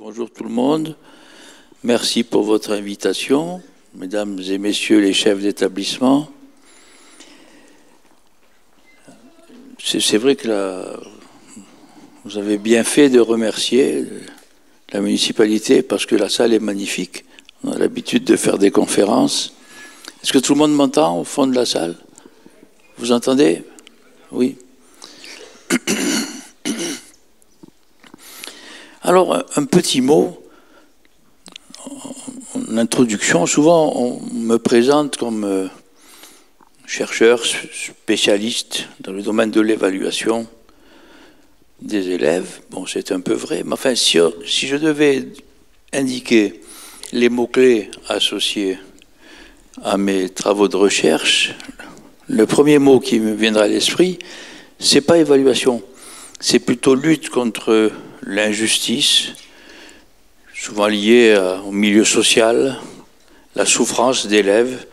Bonjour tout le monde. Merci pour votre invitation, mesdames et messieurs les chefs d'établissement. C'est vrai que vous avez bien fait de remercier la municipalité parce que la salle est magnifique. On a l'habitude de faire des conférences. Est-ce que tout le monde m'entend au fond de la salle? Vous entendez? Oui. Alors, un petit mot en introduction. Souvent, on me présente comme euh, chercheur spécialiste dans le domaine de l'évaluation des élèves. Bon, c'est un peu vrai, mais enfin, si, je devais indiquer les mots-clés associés à mes travaux de recherche, le premier mot qui me viendra à l'esprit, c'est pas évaluation, c'est plutôt lutte contre l'injustice, souvent liée au milieu social, la souffrance d'élèves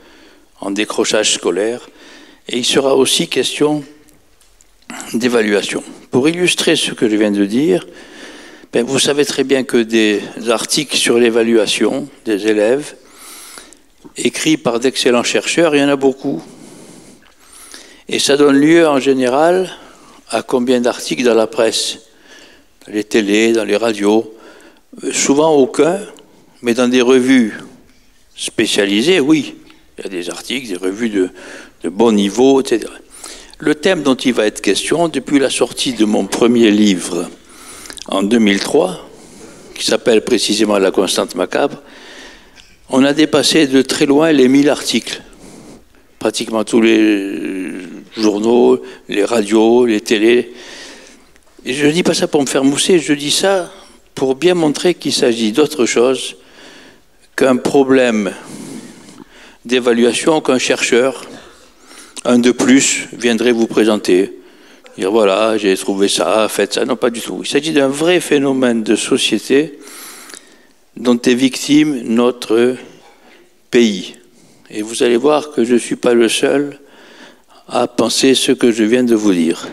en décrochage scolaire, et il sera aussi question d'évaluation. Pour illustrer ce que je viens de dire, ben, vous savez très bien que des articles sur l'évaluation des élèves, écrits par d'excellents chercheurs, il y en a beaucoup. Et ça donne lieu en général à combien d'articles dans la presse? Les télés, dans les radios euh, Souvent aucun, mais dans des revues spécialisées, oui. Il y a des articles, des revues de, de bon niveau, etc. Le thème dont il va être question, depuis la sortie de mon premier livre en 2003, qui s'appelle précisément La constante macabre, on a dépassé de très loin les 1000 articles. Pratiquement tous les journaux, les radios, les télés. Et je ne dis pas ça pour me faire mousser, je dis ça pour bien montrer qu'il s'agit d'autre chose qu'un problème d'évaluation qu'un chercheur un de plus viendrait vous présenter. Dire voilà, j'ai trouvé ça, faites ça. Non, pas du tout. Il s'agit d'un vrai phénomène de société dont est victime notre pays. Et vous allez voir que je ne suis pas le seul à penser ce que je viens de vous dire.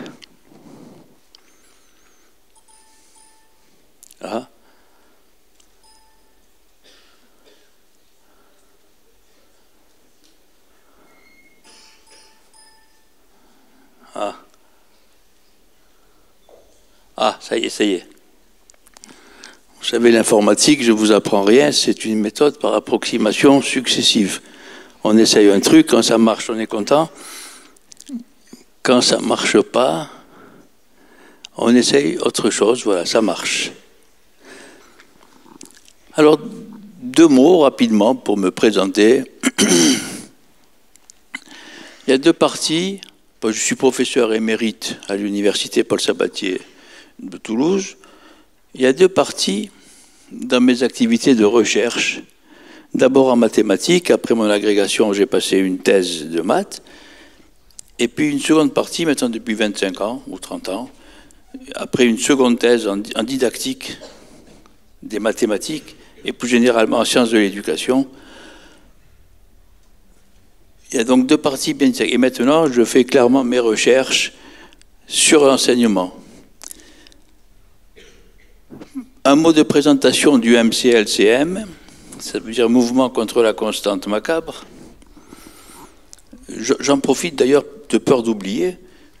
Ah, ça y est, ça y est. Vous savez, l'informatique, je ne vous apprends rien, c'est une méthode par approximation successive. On essaye un truc, quand ça marche, on est content. Quand ça ne marche pas, on essaye autre chose, voilà, ça marche. Alors, deux mots rapidement pour me présenter. Il y a deux parties je suis professeur émérite à l'université Paul Sabatier de Toulouse. Il y a deux parties dans mes activités de recherche. D'abord en mathématiques, après mon agrégation, j'ai passé une thèse de maths. Et puis une seconde partie, maintenant depuis 25 ans ou 30 ans, après une seconde thèse en, didactique des mathématiques et plus généralement en sciences de l'éducation, il y a donc deux parties bien Et maintenant, je fais clairement mes recherches sur l'enseignement. Un mot de présentation du MCLCM, ça veut dire Mouvement contre la constante macabre. J'en profite d'ailleurs de peur d'oublier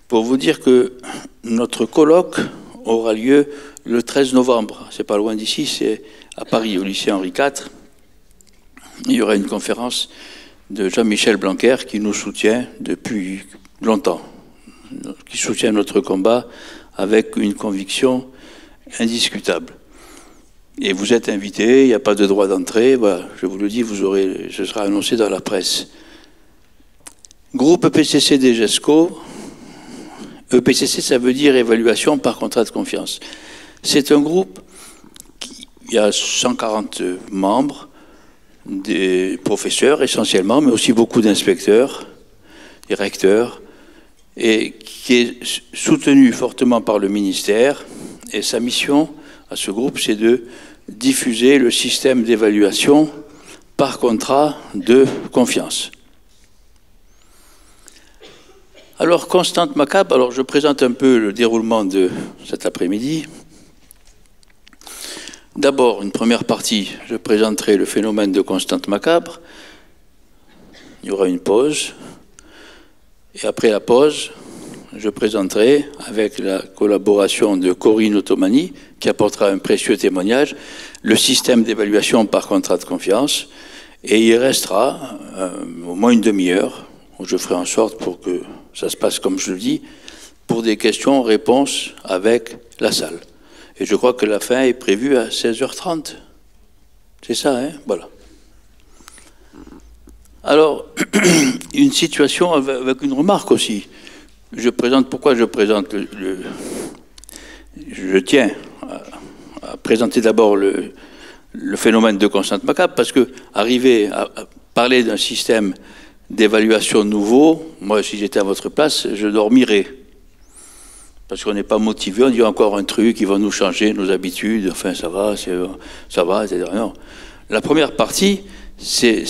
pour vous dire que notre colloque aura lieu le 13 novembre. C'est pas loin d'ici, c'est à Paris, au lycée Henri IV. Il y aura une conférence de Jean-Michel Blanquer qui nous soutient depuis longtemps, qui soutient notre combat avec une conviction indiscutable. Et vous êtes invité, il n'y a pas de droit d'entrée, je vous le dis, vous aurez, ce sera annoncé dans la presse. Groupe EPCC des GESCO, EPCC ça veut dire évaluation par contrat de confiance. C'est un groupe, qui, il y a 140 membres, des professeurs essentiellement, mais aussi beaucoup d'inspecteurs, des recteurs, et qui est soutenu fortement par le ministère. Et sa mission à ce groupe, c'est de diffuser le système d'évaluation par contrat de confiance. Alors, Constante Macabre, alors je présente un peu le déroulement de cet après-midi. D'abord, une première partie, je présenterai le phénomène de constante macabre. Il y aura une pause. Et après la pause, je présenterai, avec la collaboration de Corinne Ottomani, qui apportera un précieux témoignage, le système d'évaluation par contrat de confiance. Et il restera euh, au moins une demi-heure, où je ferai en sorte pour que ça se passe comme je le dis, pour des questions-réponses avec la salle. Et je crois que la fin est prévue à 16h30. C'est ça, hein? Voilà. Alors, une situation avec une remarque aussi. Je présente, pourquoi je présente le, je tiens à, présenter d'abord le, phénomène de constante macabre, parce que arriver à, parler d'un système d'évaluation nouveau, moi, si j'étais à votre place, je dormirais. Parce qu'on n'est pas motivé, on dit encore un truc qui va nous changer nos habitudes, enfin ça va, ça va, etc. Non. La première partie, c'est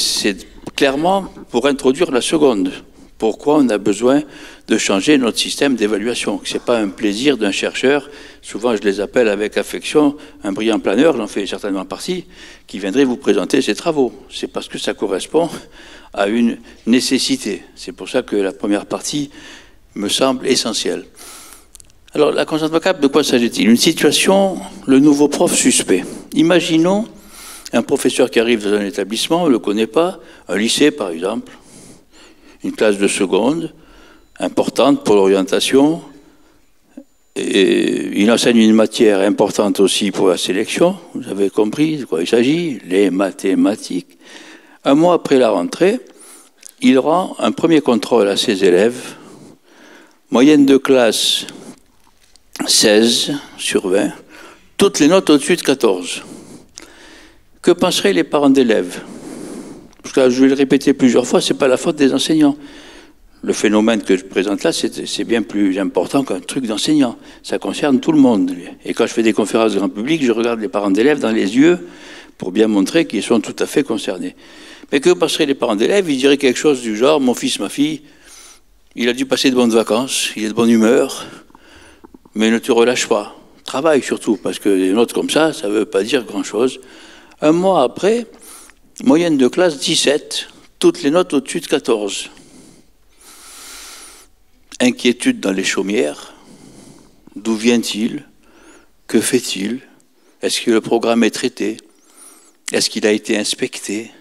clairement pour introduire la seconde. Pourquoi on a besoin de changer notre système d'évaluation Ce n'est pas un plaisir d'un chercheur, souvent je les appelle avec affection, un brillant planeur, j'en fais certainement partie, qui viendrait vous présenter ses travaux. C'est parce que ça correspond à une nécessité. C'est pour ça que la première partie me semble essentielle. Alors, la constante macabre, de quoi s'agit-il? Une situation, le nouveau prof suspect. Imaginons un professeur qui arrive dans un établissement, on ne le connaît pas, un lycée par exemple, une classe de seconde, importante pour l'orientation, il enseigne une matière importante aussi pour la sélection, vous avez compris de quoi il s'agit, les mathématiques. Un mois après la rentrée, il rend un premier contrôle à ses élèves, moyenne de classe 16 sur 20, toutes les notes au-dessus de 14. Que penseraient les parents d'élèves? Parce que je vais le répéter plusieurs fois, ce n'est pas la faute des enseignants. Le phénomène que je présente là, c'est bien plus important qu'un truc d'enseignant. Ça concerne tout le monde. Et quand je fais des conférences grand public, je regarde les parents d'élèves dans les yeux pour bien montrer qu'ils sont tout à fait concernés. Mais que penseraient les parents d'élèves? Ils diraient quelque chose du genre, mon fils, ma fille, il a dû passer de bonnes vacances, il est de bonne humeur, mais ne te relâche pas. Travaille surtout, parce que des notes comme ça, ça ne veut pas dire grand-chose. Un mois après, moyenne de classe 17, toutes les notes au-dessus de 14. Inquiétude dans les chaumières. D'où vient-il? Que fait-il? Est-ce que le programme est traité? Est-ce qu'il a été inspecté?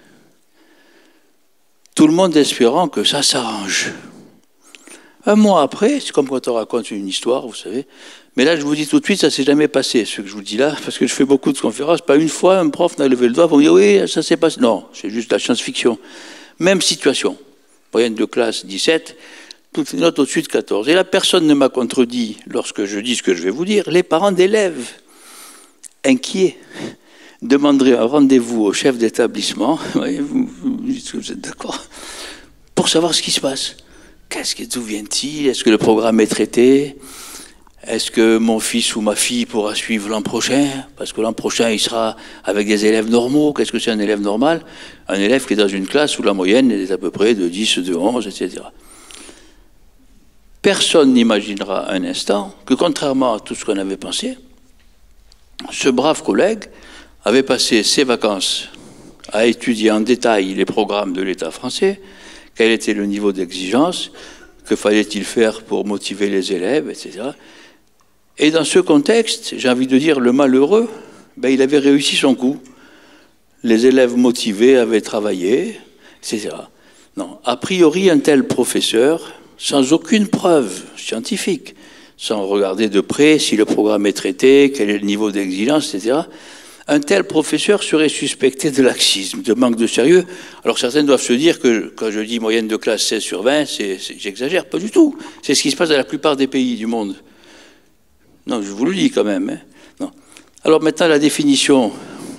Tout le monde espérant que ça s'arrange. Un mois après, c'est comme quand on raconte une histoire, vous savez. Mais là, je vous dis tout de suite, ça s'est jamais passé, ce que je vous dis là, parce que je fais beaucoup de conférences. Pas une fois, un prof n'a levé le doigt pour me dire oui, ça s'est passé. Non, c'est juste la science-fiction. Même situation. Moyenne de classe 17, notes au-dessus de 14. Et là, personne ne m'a contredit lorsque je dis ce que je vais vous dire. Les parents d'élèves, inquiets, demanderaient un rendez-vous au chef d'établissement, vous, vous dites que vous êtes d'accord, pour savoir ce qui se passe. Qu'est-ce que d'où vient-il? Est-ce que le programme est traité? Est-ce que mon fils ou ma fille pourra suivre l'an prochain? Parce que l'an prochain, il sera avec des élèves normaux. Qu'est-ce que c'est un élève normal? Un élève qui est dans une classe où la moyenne est à peu près de 10, de 11, etc. Personne n'imaginera un instant que, contrairement à tout ce qu'on avait pensé, ce brave collègue avait passé ses vacances à étudier en détail les programmes de l'État français, quel était le niveau d'exigence, que fallait-il faire pour motiver les élèves, etc. Et dans ce contexte, j'ai envie de dire, le malheureux, ben, il avait réussi son coup. Les élèves motivés avaient travaillé, etc. Non, a priori, un tel professeur, sans aucune preuve scientifique, sans regarder de près si le programme est traité, quel est le niveau d'exigence, etc., un tel professeur serait suspecté de laxisme, de manque de sérieux. Alors certains doivent se dire que quand je dis moyenne de classe 16 sur 20, j'exagère, pas du tout. C'est ce qui se passe dans la plupart des pays du monde. Non, je vous le dis quand même. Hein. Non. Alors maintenant, la définition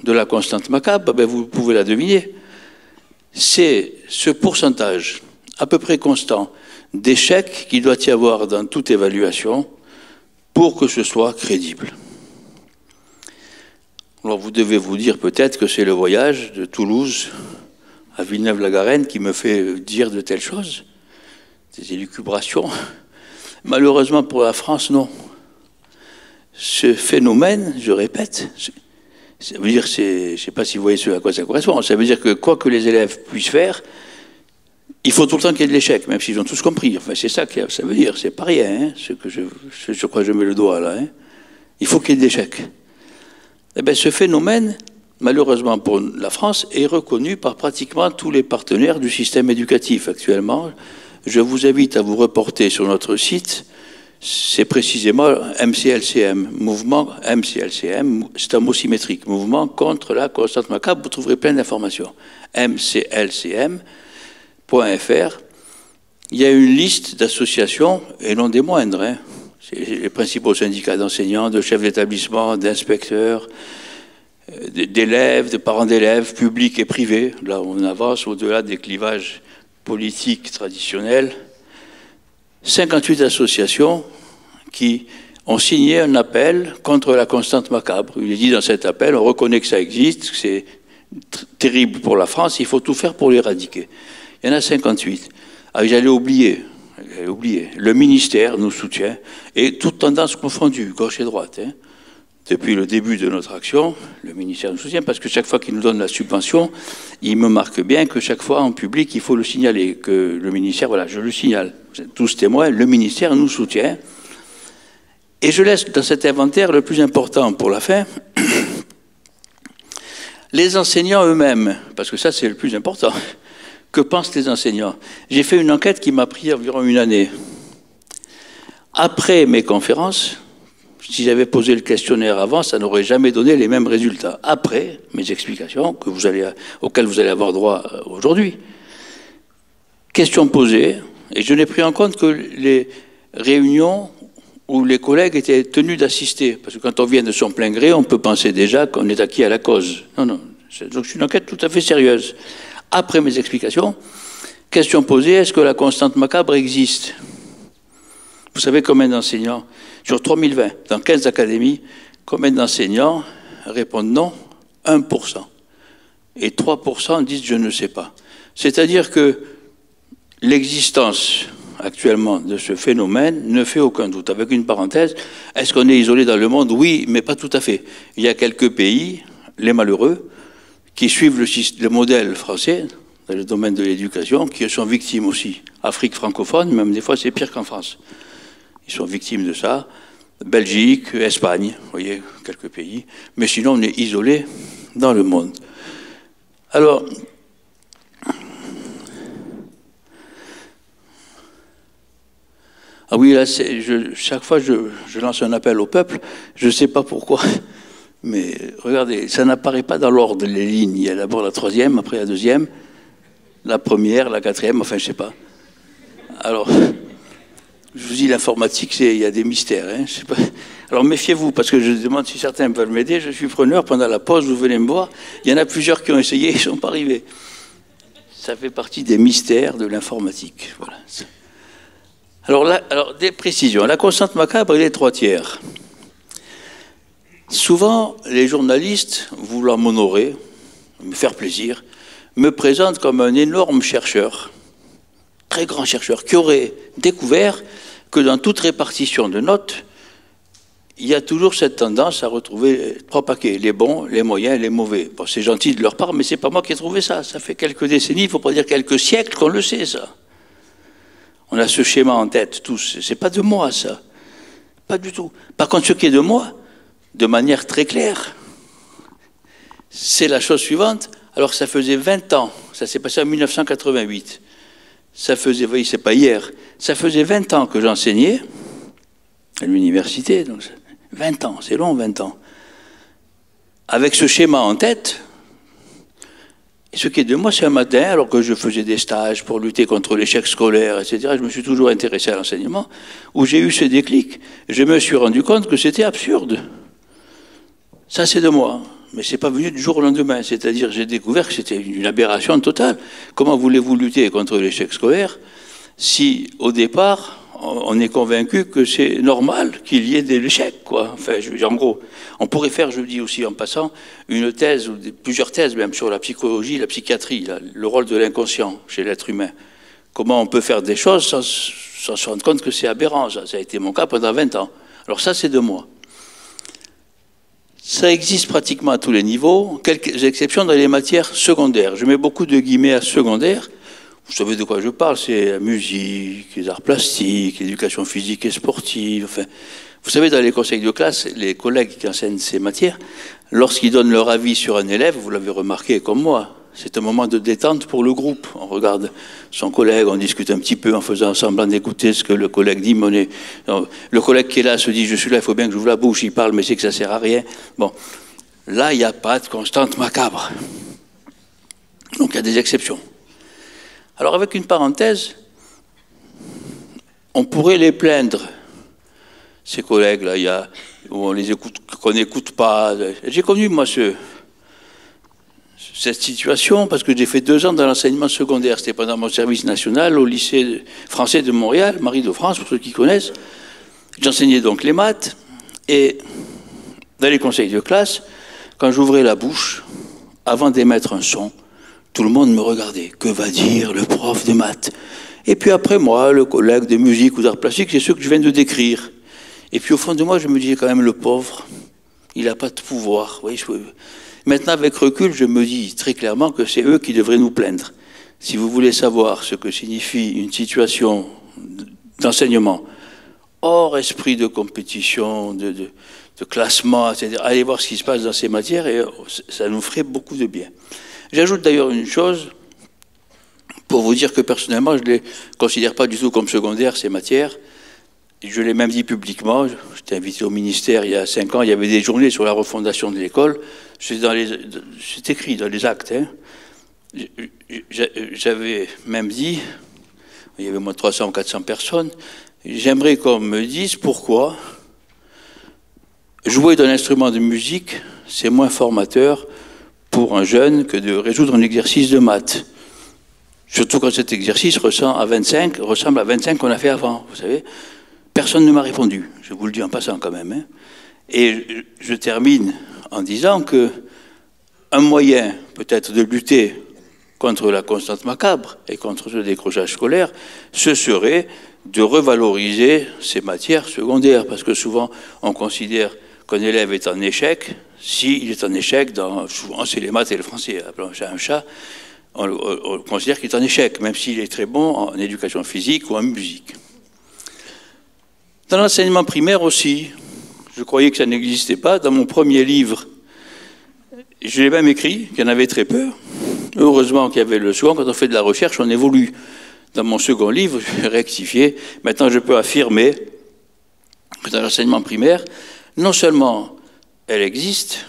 de la constante macabre, ben, vous pouvez la deviner. C'est ce pourcentage à peu près constant d'échecs qu'il doit y avoir dans toute évaluation pour que ce soit crédible. Alors vous devez vous dire peut-être que c'est le voyage de Toulouse à Villeneuve-la-Garenne qui me fait dire de telles choses, des élucubrations. Malheureusement pour la France, non. Ce phénomène, je répète, Ça veut dire, je ne sais pas si vous voyez à quoi ça correspond, ça veut dire que quoi que les élèves puissent faire, il faut tout le temps qu'il y ait de l'échec, même s'ils ont tous compris. Enfin, c'est ça que ça veut dire, c'est pas rien, hein, ce que crois que je mets le doigt là. Hein. Il faut qu'il y ait de l'échec. Eh bien, ce phénomène, malheureusement pour la France, est reconnu par pratiquement tous les partenaires du système éducatif actuellement. Je vous invite à vous reporter sur notre site c'est précisément MCLCM, mouvement MCLCM, c'est un mot symétrique, mouvement contre la constante macabre, vous trouverez plein d'informations. Il y a une liste d'associations, et non des moindres, hein. les principaux syndicats d'enseignants, de chefs d'établissement, d'inspecteurs, euh, d'élèves, de parents d'élèves, publics et privés. Là, on avance au-delà des clivages politiques traditionnels. 58 associations qui ont signé un appel contre la constante macabre. Il est dit dans cet appel, on reconnaît que ça existe, que c'est terrible pour la France, il faut tout faire pour l'éradiquer. Il y en a 58. Ah, j'allais oublier, oublier. Le ministère nous soutient, et toute tendance confondue, gauche et droite. Hein. Depuis le début de notre action, le ministère nous soutient parce que chaque fois qu'il nous donne la subvention, il me marque bien que chaque fois en public, il faut le signaler, que le ministère, voilà, je le signale. Vous êtes tous témoins, le ministère nous soutient. Et je laisse dans cet inventaire le plus important pour la fin, les enseignants eux-mêmes, parce que ça c'est le plus important. Que pensent les enseignants? J'ai fait une enquête qui m'a pris environ une année. Après mes conférences, si j'avais posé le questionnaire avant, ça n'aurait jamais donné les mêmes résultats. Après mes explications, auxquelles vous allez avoir droit euh, aujourd'hui, question posée, et je n'ai pris en compte que les réunions où les collègues étaient tenus d'assister. Parce que quand on vient de son plein gré, on peut penser déjà qu'on est acquis à la cause. Non, non. Donc c'est une enquête tout à fait sérieuse. Après mes explications, question posée, est-ce que la constante macabre existe? Vous savez combien d'enseignants? Sur 3020, dans 15 académies, combien d'enseignants répondent non? 1%. Et 3% disent je ne sais pas. C'est-à-dire que l'existence actuellement de ce phénomène ne fait aucun doute. Avec une parenthèse, est-ce qu'on est isolé dans le monde? Oui, mais pas tout à fait. Il y a quelques pays, les malheureux, qui suivent le, le modèle français dans le domaine de l'éducation, qui sont victimes aussi. Afrique francophone, même des fois c'est pire qu'en France. Ils sont victimes de ça. Belgique, Espagne, vous voyez, quelques pays. Mais sinon, on est isolé dans le monde. Alors, ah oui, là, chaque fois, je, je, lance un appel au peuple. Je ne sais pas pourquoi, mais regardez, ça n'apparaît pas dans l'ordre les lignes. Il y a d'abord la troisième, après la deuxième, la première, la quatrième, enfin, je sais pas. Alors, je vous dis, l'informatique, il y a des mystères. Hein. Alors méfiez-vous, parce que je demande si certains veulent m'aider. Je suis preneur. Pendant la pause, vous venez me voir. Il y en a plusieurs qui ont essayé, ils ne sont pas arrivés. Ça fait partie des mystères de l'informatique. Voilà. Alors, alors, des précisions. La constante macabre, elle est trois tiers. Souvent, les journalistes, voulant m'honorer, me faire plaisir, me présentent comme un énorme chercheur très grand chercheur, qui aurait découvert que dans toute répartition de notes, il y a toujours cette tendance à retrouver trois paquets, les bons, les moyens, les mauvais. C'est gentil de leur part, mais c'est pas moi qui ai trouvé ça. Ça fait quelques décennies, il faut pas dire quelques siècles qu'on le sait, ça. On a ce schéma en tête, tous. C'est pas de moi, ça. Pas du tout. Par contre, ce qui est de moi, de manière très claire, c'est la chose suivante. Alors, ça faisait 20 ans, ça s'est passé en 1988 ça faisait, vous voyez, c'est pas hier, ça faisait 20 ans que j'enseignais à l'université, donc 20 ans, c'est long 20 ans. Avec ce schéma en tête, et ce qui est de moi, c'est un matin, alors que je faisais des stages pour lutter contre l'échec scolaire, etc., je me suis toujours intéressé à l'enseignement, où j'ai eu ce déclic. Je me suis rendu compte que c'était absurde. Ça, c'est de moi mais ce n'est pas venu du jour au lendemain. C'est-à-dire, j'ai découvert que c'était une aberration totale. Comment voulez-vous lutter contre l'échec scolaire si, au départ, on est convaincu que c'est normal qu'il y ait des échecs, quoi? Enfin, je, en gros, on pourrait faire, je dis aussi en passant, une thèse ou plusieurs thèses même sur la psychologie, la psychiatrie, le rôle de l'inconscient chez l'être humain. Comment on peut faire des choses sans, se rendre compte que c'est aberrant? Ça, ça a été mon cas pendant 20 ans. Alors ça, c'est de moi. Ça existe pratiquement à tous les niveaux, quelques exceptions dans les matières secondaires. Je mets beaucoup de guillemets à secondaire. Vous savez de quoi je parle, c'est la musique, les arts plastiques, l'éducation physique et sportive. Enfin, vous savez, dans les conseils de classe, les collègues qui enseignent ces matières, lorsqu'ils donnent leur avis sur un élève, vous l'avez remarqué comme moi, c'est un moment de détente pour le groupe. On regarde son collègue, on discute un petit peu en faisant semblant d'écouter ce que le collègue dit. le collègue qui est là se dit Je suis là, il faut bien que j'ouvre la bouche. Il parle, mais c'est que ça sert à rien. Bon, là, il n'y a pas de constante macabre. Donc il y a des exceptions. Alors, avec une parenthèse, on pourrait les plaindre, ces collègues-là, où on les écoute, qu'on n'écoute pas. J'ai connu, moi, cette situation parce que j'ai fait deux ans dans l'enseignement secondaire. C'était pendant mon service national au lycée français de Montréal, Marie de France, pour ceux qui connaissent. J'enseignais donc les maths et dans les conseils de classe, quand j'ouvrais la bouche, avant d'émettre un son, tout le monde me regardait. Que va dire le prof de maths? Et puis après moi, le collègue de musique ou d'art plastique, c'est ce que je viens de décrire. Et puis au fond de moi, je me disais quand même, le pauvre, il n'a pas de pouvoir. Oui, je... Maintenant, avec recul, je me dis très clairement que c'est eux qui devraient nous plaindre. Si vous voulez savoir ce que signifie une situation d'enseignement hors esprit de compétition, de, classement, etc., allez voir ce qui se passe dans ces matières et ça nous ferait beaucoup de bien. J'ajoute d'ailleurs une chose, pour vous dire que personnellement, je ne les considère pas du tout comme secondaires, ces matières. Je l'ai même dit publiquement, j'étais invité au ministère il y a cinq ans, il y avait des journées sur la refondation de l'école, c'est écrit dans les actes. Hein. J'avais même dit, il y avait moins de 300 ou 400 personnes, j'aimerais qu'on me dise pourquoi jouer d'un instrument de musique, c'est moins formateur pour un jeune que de résoudre un exercice de maths. Surtout quand cet exercice ressemble à 25, ressemble à 25 qu'on a fait avant, vous savez. Personne ne m'a répondu, je vous le dis en passant quand même. Hein. Et je termine en disant que un moyen peut-être de lutter contre la constante macabre et contre ce décrochage scolaire, ce serait de revaloriser ces matières secondaires, parce que souvent on considère qu'un élève est en échec s'il est en échec dans, souvent c'est les maths et le français, appelons un chat un chat, on, on considère qu'il est en échec, même s'il est très bon en éducation physique ou en musique. Dans l'enseignement primaire aussi, je croyais que ça n'existait pas. Dans mon premier livre, je l'ai même écrit, qu'il y en avait très peu. Heureusement qu'il y avait le soin. Quand on fait de la recherche, on évolue. Dans mon second livre, je vais rectifier. Maintenant, je peux affirmer que dans l'enseignement primaire, non seulement elle existe,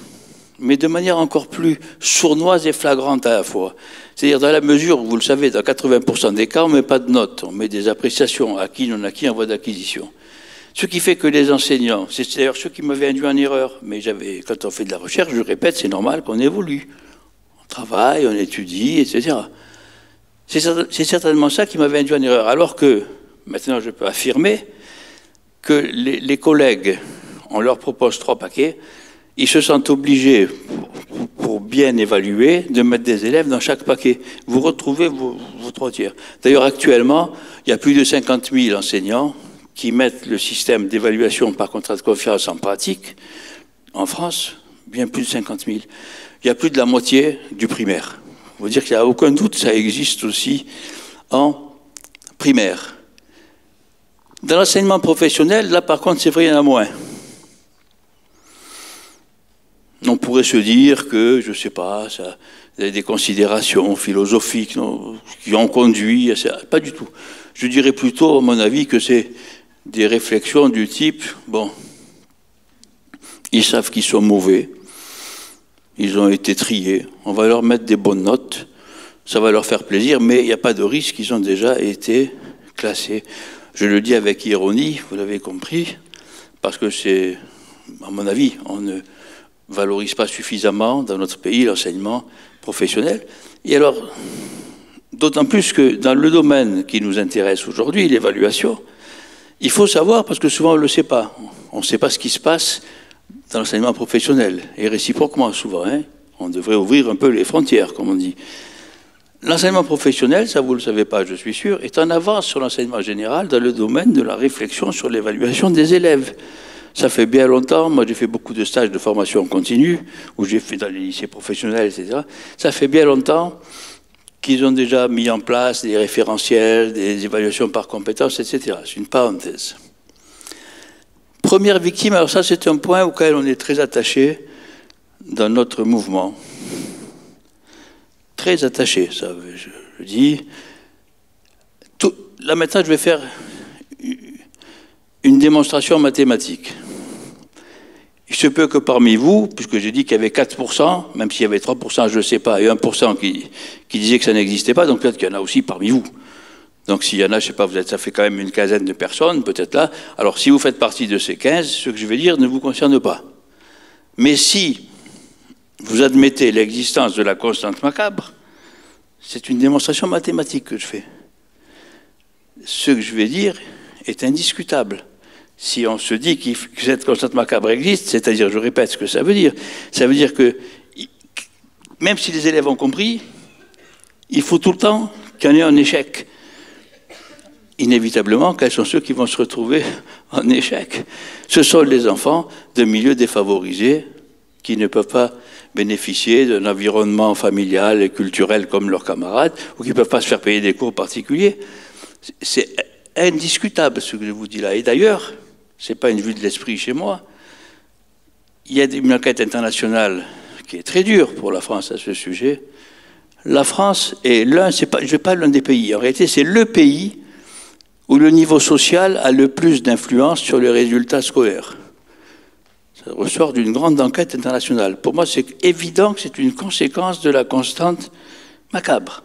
mais de manière encore plus sournoise et flagrante à la fois. C'est-à-dire dans la mesure où, vous le savez, dans 80% des cas, on ne met pas de notes, on met des appréciations acquis, non acquis en voie d'acquisition. Ce qui fait que les enseignants, c'est d'ailleurs ce qui m'avait induit en erreur, mais j'avais, quand on fait de la recherche, je répète, c'est normal qu'on évolue. On travaille, on étudie, etc. C'est certainement ça qui m'avait induit en erreur. Alors que, maintenant je peux affirmer, que les, collègues, on leur propose trois paquets, ils se sentent obligés, pour, bien évaluer, de mettre des élèves dans chaque paquet. Vous retrouvez vos, vos trois tiers. D'ailleurs, actuellement, il y a plus de 50 000 enseignants qui mettent le système d'évaluation par contrat de confiance en pratique, en France, bien plus de 50 000. Il y a plus de la moitié du primaire. Veut dire qu'il n'y a aucun doute, ça existe aussi en primaire. Dans l'enseignement professionnel, là par contre, c'est vrai, il y en a moins. On pourrait se dire que, je ne sais pas, ça, a des considérations philosophiques qui ont conduit, pas du tout. Je dirais plutôt, à mon avis, que c'est des réflexions du type, bon, ils savent qu'ils sont mauvais, ils ont été triés, on va leur mettre des bonnes notes, ça va leur faire plaisir, mais il n'y a pas de risque, ils ont déjà été classés. Je le dis avec ironie, vous l'avez compris, parce que c'est, à mon avis, on ne valorise pas suffisamment dans notre pays l'enseignement professionnel. Et alors, d'autant plus que dans le domaine qui nous intéresse aujourd'hui, l'évaluation, il faut savoir, parce que souvent on ne le sait pas, on ne sait pas ce qui se passe dans l'enseignement professionnel, et réciproquement souvent. Hein. on devrait ouvrir un peu les frontières, comme on dit. L'enseignement professionnel, ça vous ne le savez pas, je suis sûr, est en avance sur l'enseignement général dans le domaine de la réflexion sur l'évaluation des élèves. Ça fait bien longtemps, moi j'ai fait beaucoup de stages de formation continue, où j'ai fait dans les lycées professionnels, etc. Ça fait bien longtemps qu'ils ont déjà mis en place des référentiels, des évaluations par compétences, etc. C'est une parenthèse. Première victime, alors ça c'est un point auquel on est très attaché dans notre mouvement. Très attaché, ça je, je dis. Là maintenant je vais faire une démonstration mathématique. Il se peut que parmi vous, puisque j'ai dit qu'il y avait 4%, même s'il y avait 3%, je ne sais pas, et 1% qui, qui disait que ça n'existait pas, donc peut-être qu'il y en a aussi parmi vous. Donc s'il y en a, je ne sais pas, vous êtes, ça fait quand même une quinzaine de personnes, peut-être là. Alors si vous faites partie de ces 15, ce que je vais dire ne vous concerne pas. Mais si vous admettez l'existence de la constante macabre, c'est une démonstration mathématique que je fais. Ce que je vais dire est indiscutable si on se dit que cette constante macabre existe, c'est-à-dire, je répète ce que ça veut dire, ça veut dire que même si les élèves ont compris, il faut tout le temps qu'il y en ait un échec. Inévitablement, quels sont ceux qui vont se retrouver en échec? Ce sont les enfants de milieux défavorisés qui ne peuvent pas bénéficier d'un environnement familial et culturel comme leurs camarades, ou qui ne peuvent pas se faire payer des cours particuliers. C'est indiscutable ce que je vous dis là. Et d'ailleurs, ce n'est pas une vue de l'esprit chez moi. Il y a une enquête internationale qui est très dure pour la France à ce sujet. La France est l'un, c'est pas, je pas l'un des pays. En réalité, c'est le pays où le niveau social a le plus d'influence sur les résultats scolaires. Ça ressort d'une grande enquête internationale. Pour moi, c'est évident que c'est une conséquence de la constante macabre.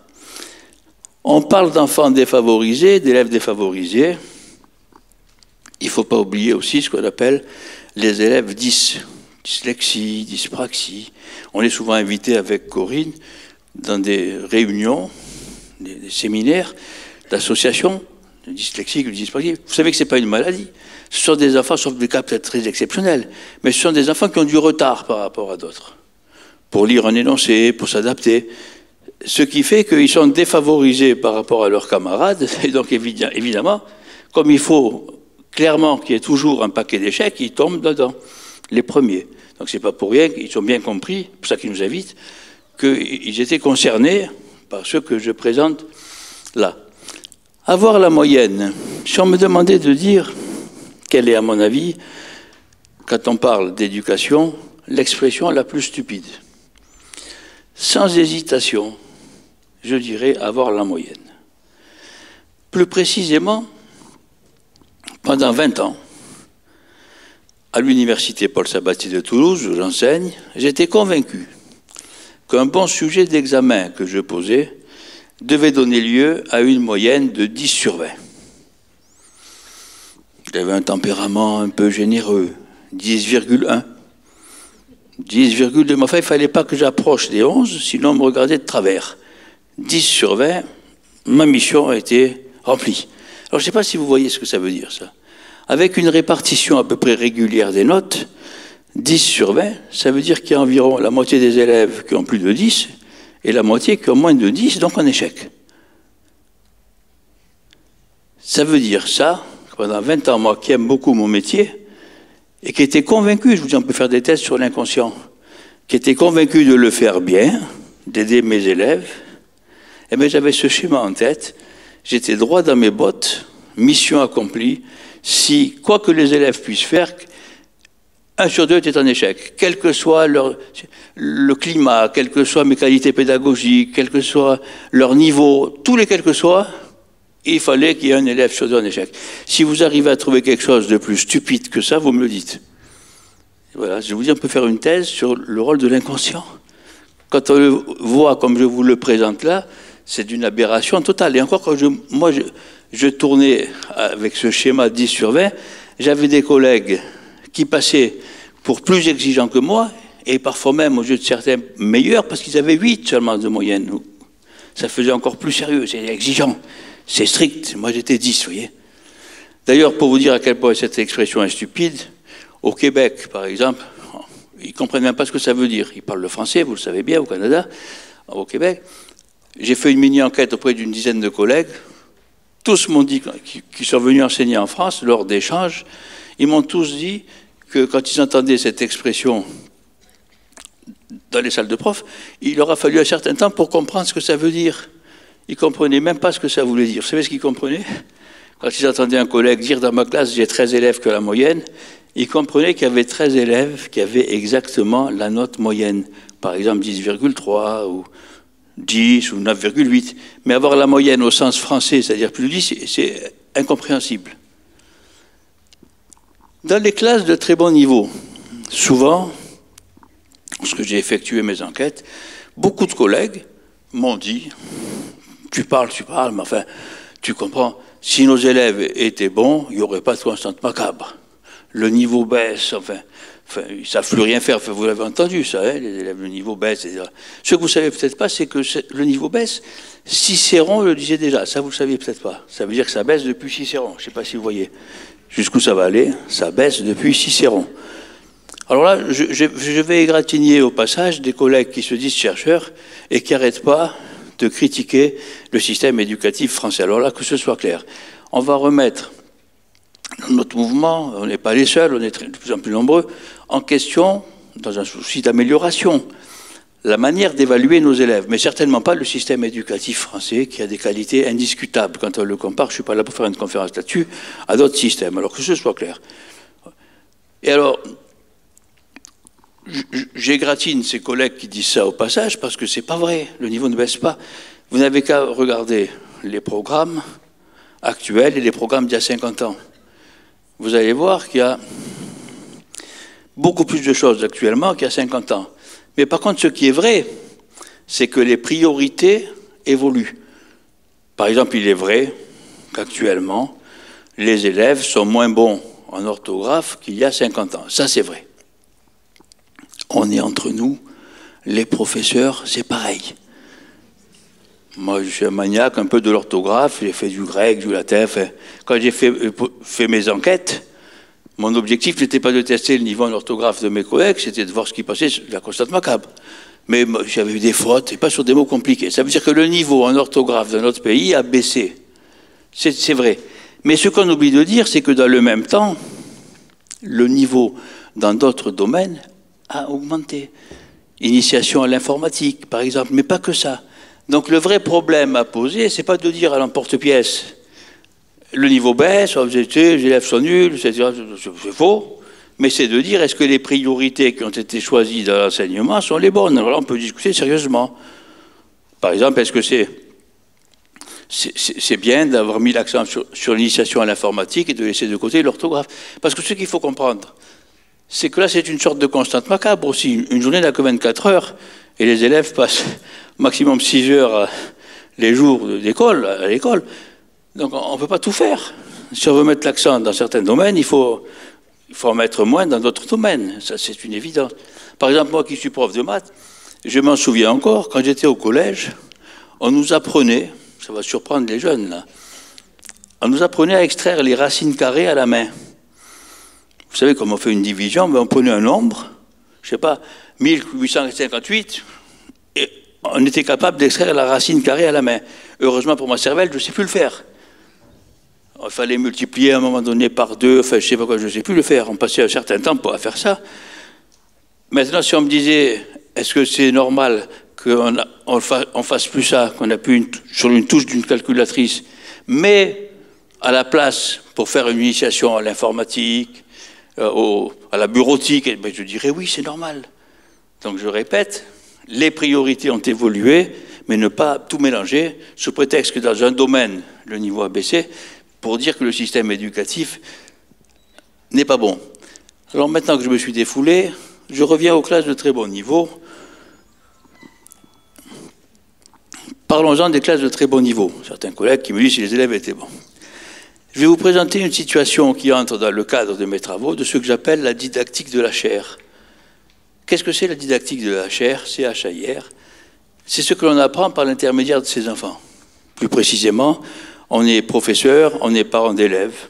On parle d'enfants défavorisés, d'élèves défavorisés il ne faut pas oublier aussi ce qu'on appelle les élèves dys, dyslexie, dyspraxie. On est souvent invité avec Corinne dans des réunions, des, séminaires d'associations de dyslexiques ou de dyspraxie. Vous savez que ce n'est pas une maladie. Ce sont des enfants, sauf des cas peut-être très exceptionnels, mais ce sont des enfants qui ont du retard par rapport à d'autres, pour lire un énoncé, pour s'adapter. Ce qui fait qu'ils sont défavorisés par rapport à leurs camarades, et donc évidemment, comme il faut clairement qu'il y ait toujours un paquet d'échecs, ils tombent dedans, les premiers. Donc c'est pas pour rien qu'ils ont bien compris, pour ça qu'ils nous invitent, qu'ils étaient concernés par ce que je présente là. Avoir la moyenne, si on me demandait de dire quelle est, à mon avis, quand on parle d'éducation, l'expression la plus stupide, sans hésitation, je dirais avoir la moyenne. Plus précisément, pendant 20 ans, à l'université Paul Sabatier de Toulouse, où j'enseigne, j'étais convaincu qu'un bon sujet d'examen que je posais devait donner lieu à une moyenne de 10 sur 20. J'avais un tempérament un peu généreux, 10,1. 10,2. Mais enfin, il ne fallait pas que j'approche des 11, sinon on me regardait de travers. 10 sur 20, ma mission a été remplie. Alors je ne sais pas si vous voyez ce que ça veut dire, ça. Avec une répartition à peu près régulière des notes, 10 sur 20, ça veut dire qu'il y a environ la moitié des élèves qui ont plus de 10 et la moitié qui ont moins de 10, donc un échec. Ça veut dire ça, pendant 20 ans, moi qui aime beaucoup mon métier, et qui était convaincu, je vous dis, on peut faire des tests sur l'inconscient, qui était convaincu de le faire bien, d'aider mes élèves, eh bien j'avais ce schéma en tête, j'étais droit dans mes bottes, mission accomplie, si, quoi que les élèves puissent faire, un sur deux était en échec, quel que soit leur, le climat, quelles que soient mes qualités pédagogiques, quel que soit leur niveau, tous les quels que soient, il fallait qu'il y ait un élève sur deux en échec. Si vous arrivez à trouver quelque chose de plus stupide que ça, vous me le dites. Voilà, je vous dis, on peut faire une thèse sur le rôle de l'inconscient. Quand on le voit comme je vous le présente là, c'est d'une aberration totale. Et encore, quand je, moi, je, tournais avec ce schéma 10 sur 20, j'avais des collègues qui passaient pour plus exigeants que moi, et parfois même, aux yeux de certains, meilleurs, parce qu'ils avaient 8 seulement de moyenne. Ça faisait encore plus sérieux, c'est exigeant, c'est strict. Moi, j'étais 10, vous voyez. D'ailleurs, pour vous dire à quel point cette expression est stupide, au Québec, par exemple, ils ne comprennent même pas ce que ça veut dire. Ils parlent le français, vous le savez bien, au Canada, au Québec. J'ai fait une mini-enquête auprès d'une dizaine de collègues. Tous m'ont dit, qui sont venus enseigner en France lors d'échanges, ils m'ont tous dit que quand ils entendaient cette expression dans les salles de profs, il leur a fallu un certain temps pour comprendre ce que ça veut dire. Ils ne comprenaient même pas ce que ça voulait dire. Vous savez ce qu'ils comprenaient? Quand ils entendaient un collègue dire dans ma classe j'ai 13 élèves que la moyenne, ils comprenaient qu'il y avait 13 élèves qui avaient exactement la note moyenne. Par exemple 10,3 ou 10 ou 9,8. Mais avoir la moyenne au sens français, c'est-à-dire plus de 10, c'est incompréhensible. Dans les classes de très bon niveau, souvent, lorsque j'ai effectué mes enquêtes, beaucoup de collègues m'ont dit, tu parles, tu parles, mais enfin, tu comprends, si nos élèves étaient bons, il n'y aurait pas de constante macabre. Le niveau baisse, enfin, enfin ils ne savent plus rien faire. vous l'avez entendu, ça, hein, les élèves, le niveau baisse. Ce que vous savez peut-être pas, c'est que le niveau baisse. Cicéron le disait déjà, ça vous le saviez peut-être pas. Ça veut dire que ça baisse depuis Cicéron. Je ne sais pas si vous voyez jusqu'où ça va aller. Ça baisse depuis Cicéron. Alors là, je, vais égratigner au passage des collègues qui se disent chercheurs et qui n'arrêtent pas de critiquer le système éducatif français. Alors là, que ce soit clair, on va remettre notre mouvement, on n'est pas les seuls, on est de plus en plus nombreux, en question, dans un souci d'amélioration, la manière d'évaluer nos élèves, mais certainement pas le système éducatif français qui a des qualités indiscutables. Quand on le compare, je ne suis pas là pour faire une conférence là-dessus, à d'autres systèmes, alors que ce soit clair. Et alors, j'égratine ces collègues qui disent ça au passage parce que c'est pas vrai, le niveau ne baisse pas. Vous n'avez qu'à regarder les programmes actuels et les programmes d'il y a 50 ans. Vous allez voir qu'il y a beaucoup plus de choses actuellement qu'il y a 50 ans. Mais par contre, ce qui est vrai, c'est que les priorités évoluent. Par exemple, il est vrai qu'actuellement, les élèves sont moins bons en orthographe qu'il y a 50 ans. Ça, c'est vrai on est entre nous, les professeurs, c'est pareil. Moi, je suis un maniaque un peu de l'orthographe, j'ai fait du grec, du latin. quand j'ai fait, fait, mes enquêtes, mon objectif n'était pas de tester le niveau en orthographe de mes collègues, c'était de voir ce qui passait sur la constante macabre. Mais j'avais eu des fautes, et pas sur des mots compliqués. Ça veut dire que le niveau en orthographe de notre pays a baissé. C'est vrai. Mais ce qu'on oublie de dire, c'est que dans le même temps, le niveau dans d'autres domaines a augmenté. Initiation à l'informatique, par exemple, mais pas que ça. Donc le vrai problème à poser, c'est pas de dire à l'emporte-pièce, le niveau baisse, les élèves sont nuls, c'est faux, mais c'est de dire est-ce que les priorités qui ont été choisies dans l'enseignement sont les bonnes? Alors là, on peut discuter sérieusement. Par exemple, est-ce que c'est c'est bien d'avoir mis l'accent sur, sur l'initiation à l'informatique et de laisser de côté l'orthographe? Parce que ce qu'il faut comprendre, c'est que là, c'est une sorte de constante macabre aussi. Une journée n'a que 24 heures, et les élèves passent maximum 6 heures euh, les jours d'école, à l'école. Donc on ne peut pas tout faire. Si on veut mettre l'accent dans certains domaines, il faut, en mettre moins dans d'autres domaines. Ça, c'est une évidence. Par exemple, moi qui suis prof de maths, je m'en souviens encore, quand j'étais au collège, on nous apprenait, ça va surprendre les jeunes là, on nous apprenait à extraire les racines carrées à la main. Vous savez, comment on fait une division, mais on prenait un nombre, je ne sais pas, 1858, et on était capable d'extraire la racine carrée à la main. Heureusement pour ma cervelle, je ne sais plus le faire. Il fallait multiplier à un moment donné par deux, enfin je ne sais pas quoi, je ne sais plus le faire. On passait un certain temps pour faire ça. Maintenant, si on me disait, est-ce que c'est normal qu'on on fasse plus ça, qu'on appuie sur une touche d'une calculatrice, mais à la place, pour faire une initiation à l'informatique, euh, à la bureautique, ben, je dirais oui, c'est normal. Donc je répète, les priorités ont évolué, mais ne pas tout mélanger, sous prétexte que dans un domaine, le niveau a baissé, pour dire que le système éducatif n'est pas bon. Alors maintenant que je me suis défoulé, je reviens aux classes de très bon niveau. Parlons-en des classes de très bon niveau. Certains collègues qui me disent si les élèves étaient bons. Je vais vous présenter une situation qui entre dans le cadre de mes travaux, de ce que j'appelle la didactique de la chair. Qu'est-ce que c'est la didactique de la chair C'est ce que l'on apprend par l'intermédiaire de ses enfants. Plus précisément, on est professeur, on est parent d'élèves,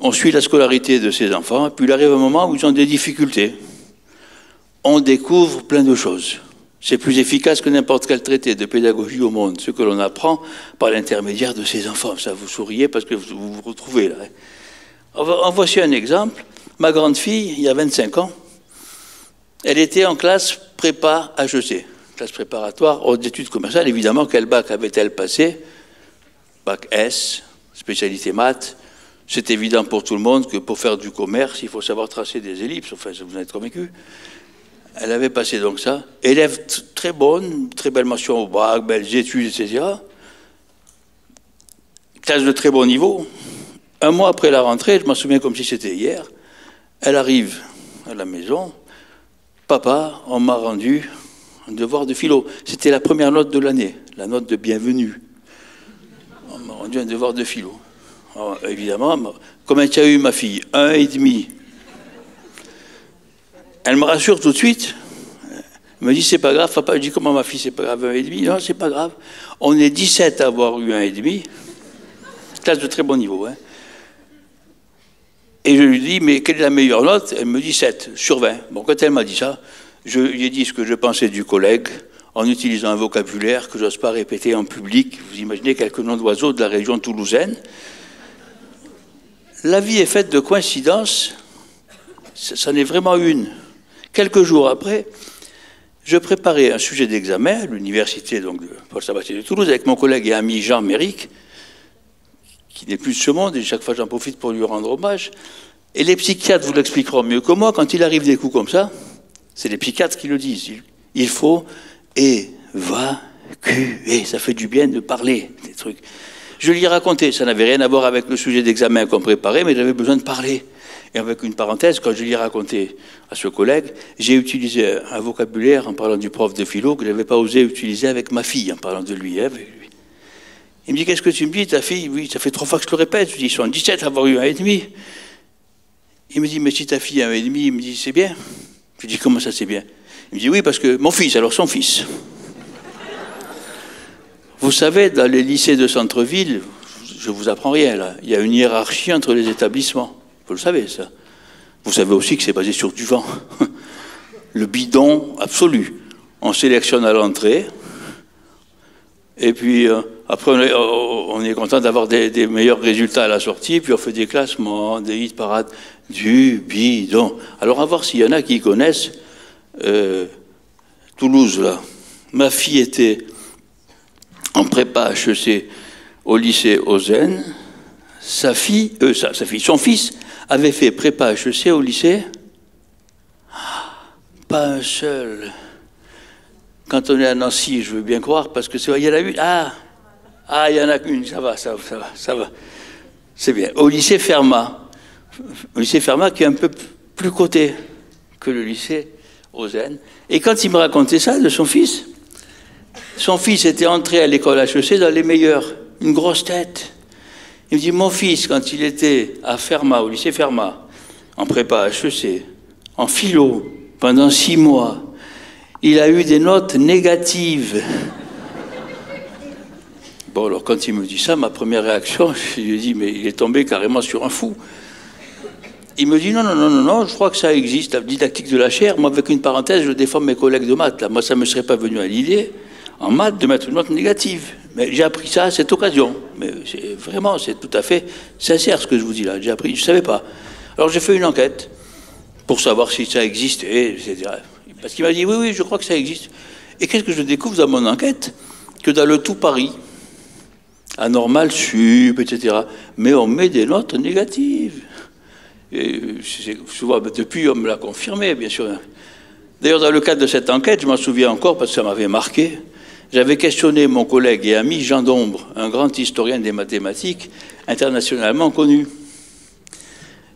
on suit la scolarité de ses enfants, puis il arrive un moment où ils ont des difficultés. On découvre plein de choses. C'est plus efficace que n'importe quel traité de pédagogie au monde, ce que l'on apprend par l'intermédiaire de ses enfants. Ça vous souriez parce que vous vous retrouvez là. En voici un exemple. Ma grande fille, il y a 25 ans, elle était en classe prépa HEC, classe préparatoire aux études commerciales. Évidemment, quel bac avait-elle passé? Bac S, spécialité maths. C'est évident pour tout le monde que pour faire du commerce, il faut savoir tracer des ellipses. Enfin, vous en êtes convaincu Elle avait passé donc ça. Élève très bonne, très belle mention au bac, belles études, etc. Classe de très bon niveau. Un mois après la rentrée, je m'en souviens comme si c'était hier, elle arrive à la maison. Papa, on m'a rendu un devoir de philo. C'était la première note de l'année, la note de bienvenue. On m'a rendu un devoir de philo. évidemment, comment tu as eu ma fille Un et demi. Elle me rassure tout de suite. Elle me dit c'est pas grave, papa. Je dis comment ma fille c'est pas grave un et demi? Non, c'est pas grave. On est 17 à avoir eu un et demi. Classe de très bon niveau. Hein. Et je lui dis, mais quelle est la meilleure note? Elle me dit 7 sur 20. Bon, quand elle m'a dit ça, je lui ai dit ce que je pensais du collègue en utilisant un vocabulaire que j'ose pas répéter en public. Vous imaginez quelques noms d'oiseaux de la région toulousaine. La vie est faite de coïncidences. Ça n'est vraiment une. Quelques jours après, je préparais un sujet d'examen à l'université de Paul Sabatier de Toulouse avec mon collègue et ami Jean Méric qui n'est plus de ce monde, et chaque fois j'en profite pour lui rendre hommage. Et les psychiatres vous l'expliqueront mieux que moi, quand il arrive des coups comme ça, c'est les psychiatres qui le disent. Il faut évacuer, ça fait du bien de parler des trucs. Je lui raconté, ça n'avait rien à voir avec le sujet d'examen qu'on préparait, mais j'avais besoin de parler. Et avec une parenthèse, quand je lui raconté à ce collègue, j'ai utilisé un vocabulaire en parlant du prof de philo que je n'avais pas osé utiliser avec ma fille, en parlant de lui. Hein, il me dit, qu'est-ce que tu me dis, ta fille? Oui, ça fait trois fois que je le répète. Je dis, ils sont 17 à avoir eu un et demi. Il me dit, mais si ta fille a un et demi, il me dit, c'est bien. Je dis, comment ça c'est bien? Il me dit, oui, parce que mon fils, alors son fils. vous savez, dans les lycées de centre-ville, je vous apprends rien là, il y a une hiérarchie entre les établissements. Vous le savez, ça. Vous savez aussi que c'est basé sur du vent. le bidon absolu. On sélectionne à l'entrée, et puis, euh, après, on est, content d'avoir des, meilleurs résultats à la sortie, puis on fait des classements, des hit parades, du bidon. Alors, à voir s'il y en a qui connaissent euh, Toulouse, là. Ma fille était en prépa HEC au lycée Ozen. Sa fille, euh, sa, fille, son fils avait fait prépa HEC au lycée. Pas un seul. Quand on est à Nancy, je veux bien croire, parce que il y en a une. Ah, ah, il y en a une, ça va, ça va, ça va, ça va. C'est bien. Au lycée Fermat, au lycée Fermat qui est un peu plus côté que le lycée Et quand il me racontait ça de son fils, son fils était entré à l'école HEC dans les meilleurs, une grosse tête. Il me dit, mon fils, quand il était à Fermat, au lycée Fermat, en prépa HEC, en philo, pendant six mois, il a eu des notes négatives. Bon, alors quand il me dit ça, ma première réaction, je lui ai dit, mais il est tombé carrément sur un fou. Il me dit, non, non, non, non, non, je crois que ça existe, la didactique de la chair. Moi, avec une parenthèse, je défends mes collègues de maths. Là. Moi, ça ne me serait pas venu à l'idée, en maths, de mettre une note négative. Mais j'ai appris ça à cette occasion. Mais vraiment, c'est tout à fait sincère ce que je vous dis là. J'ai appris, je ne savais pas. Alors j'ai fait une enquête pour savoir si ça existait, etc. Parce qu'il m'a dit, oui, oui, je crois que ça existe. Et qu'est-ce que je découvre dans mon enquête? Que dans le tout Paris, anormal, sup, etc., mais on met des notes négatives. Et souvent, depuis, on me l'a confirmé, bien sûr. D'ailleurs, dans le cadre de cette enquête, je m'en souviens encore parce que ça m'avait marqué. J'avais questionné mon collègue et ami Jean Dombre, un grand historien des mathématiques internationalement connu.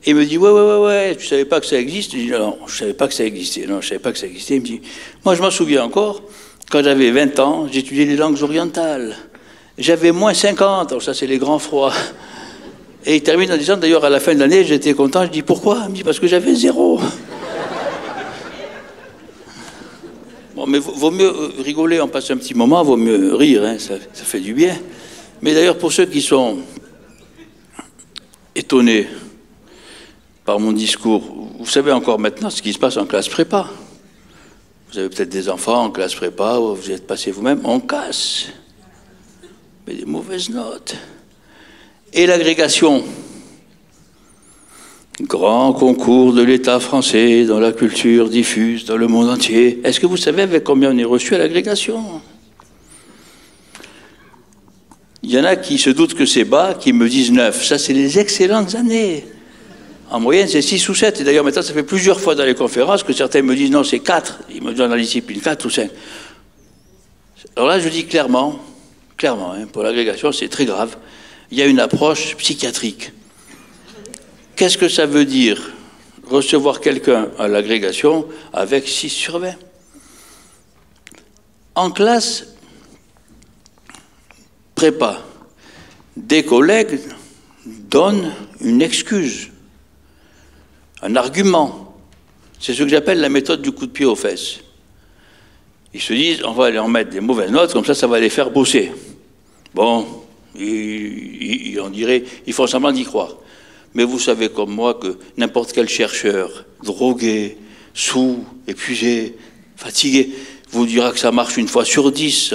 Il me dit, ouais, ouais, ouais, ouais, tu savais pas que ça existe? Je dis, non, je savais pas que ça existait. Non, je savais pas que ça existait. Il me dit, moi, je m'en souviens encore, quand j'avais 20 ans, j'étudiais les langues orientales. J'avais moins 50, alors ça, c'est les grands froids. Et il termine en disant, d'ailleurs, à la fin de l'année, j'étais content. Je dis, pourquoi? Il me dit, parce que j'avais zéro. Bon, mais vaut mieux euh, rigoler, on passe un petit moment, vaut mieux rire, hein, ça, ça fait du bien. Mais d'ailleurs, pour ceux qui sont étonnés, par mon discours. Vous savez encore maintenant ce qui se passe en classe prépa. Vous avez peut-être des enfants en classe prépa, vous êtes passé vous-même, on casse. Mais des mauvaises notes. Et l'agrégation. Grand concours de l'État français dans la culture diffuse dans le monde entier. Est-ce que vous savez avec combien on est reçu à l'agrégation? Il y en a qui se doutent que c'est bas, qui me disent 9. Ça, c'est les excellentes années. En moyenne, c'est 6 ou 7. Et d'ailleurs, maintenant, ça fait plusieurs fois dans les conférences que certains me disent non, c'est 4. Ils me donnent la discipline 4 ou 5. Alors là, je dis clairement, clairement, hein, pour l'agrégation, c'est très grave. Il y a une approche psychiatrique. Qu'est-ce que ça veut dire recevoir quelqu'un à l'agrégation avec 6 sur 20 En classe, prépa, des collègues donnent une excuse un argument. C'est ce que j'appelle la méthode du coup de pied aux fesses. Ils se disent, on va en mettre des mauvaises notes, comme ça, ça va les faire bosser. Bon, on dirait, ils font semblant d'y croire. Mais vous savez comme moi que n'importe quel chercheur, drogué, sous, épuisé, fatigué, vous dira que ça marche une fois sur dix.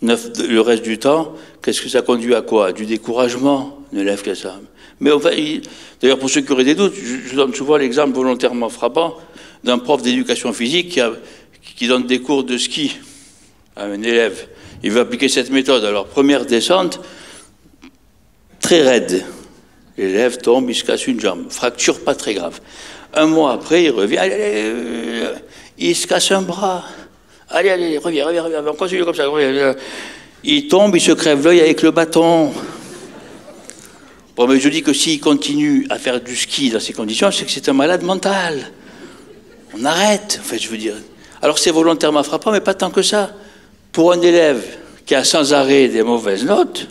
Neuf, le reste du temps, qu'est-ce que ça conduit à quoi? Du découragement, ne lève que ça. Mais d'ailleurs, pour ceux qui auraient des doutes, je, donne souvent l'exemple volontairement frappant d'un prof d'éducation physique qui, donne des cours de ski à un élève. Il veut appliquer cette méthode. Alors, première descente, très raide. L'élève tombe, il se casse une jambe. Fracture pas très grave. Un mois après, il revient, il se casse un bras. Allez, allez, reviens, reviens, reviens, on continue comme ça. Il tombe, il se crève l'œil avec le bâton. Bon, mais je dis que s'il continue à faire du ski dans ces conditions, c'est que c'est un malade mental. On arrête, en fait, je veux dire. Alors c'est volontairement frappant, mais pas tant que ça. Pour un élève qui a sans arrêt des mauvaises notes,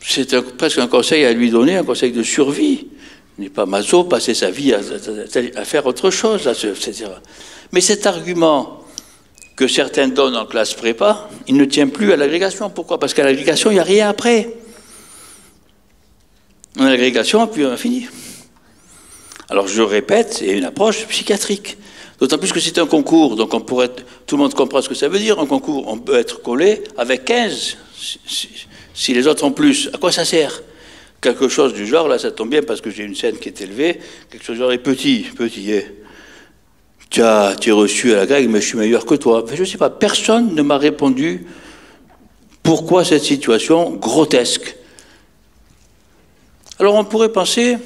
c'est presque un conseil à lui donner, un conseil de survie. N'est pas maso, passer sa vie à, à, faire autre chose, etc. Mais cet argument que certains donnent en classe prépa, il ne tient plus à l'agrégation. Pourquoi? Parce qu'à l'agrégation, il n'y a rien après en agrégation, puis on a fini. Alors je répète, c'est une approche psychiatrique. D'autant plus que c'est un concours, donc on pourrait, tout le monde comprend ce que ça veut dire. Un concours, on peut être collé avec 15, si, les autres ont plus. À quoi ça sert? Quelque chose du genre, là ça tombe bien parce que j'ai une scène qui est élevée, quelque chose du genre est petit, petit. Eh. Tu es reçu à la grecque, mais je suis meilleur que toi. je ne sais pas, personne ne m'a répondu pourquoi cette situation grotesque alors on pourrait penser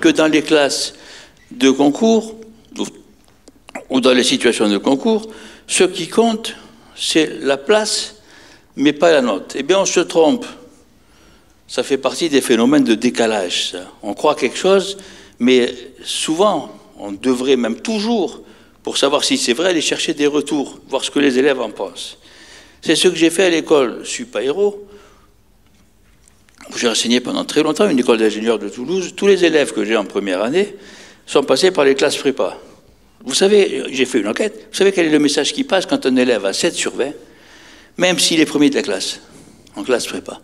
que dans les classes de concours, ou dans les situations de concours, ce qui compte, c'est la place, mais pas la note. Eh bien, on se trompe. Ça fait partie des phénomènes de décalage. On croit quelque chose, mais souvent, on devrait même toujours, pour savoir si c'est vrai, aller chercher des retours, voir ce que les élèves en pensent. C'est ce que j'ai fait à l'école Supaéro, j'ai enseigné pendant très longtemps une école d'ingénieurs de Toulouse. Tous les élèves que j'ai en première année sont passés par les classes prépa. Vous savez, j'ai fait une enquête, vous savez quel est le message qui passe quand un élève a 7 sur 20, même s'il est premier de la classe, en classe prépa?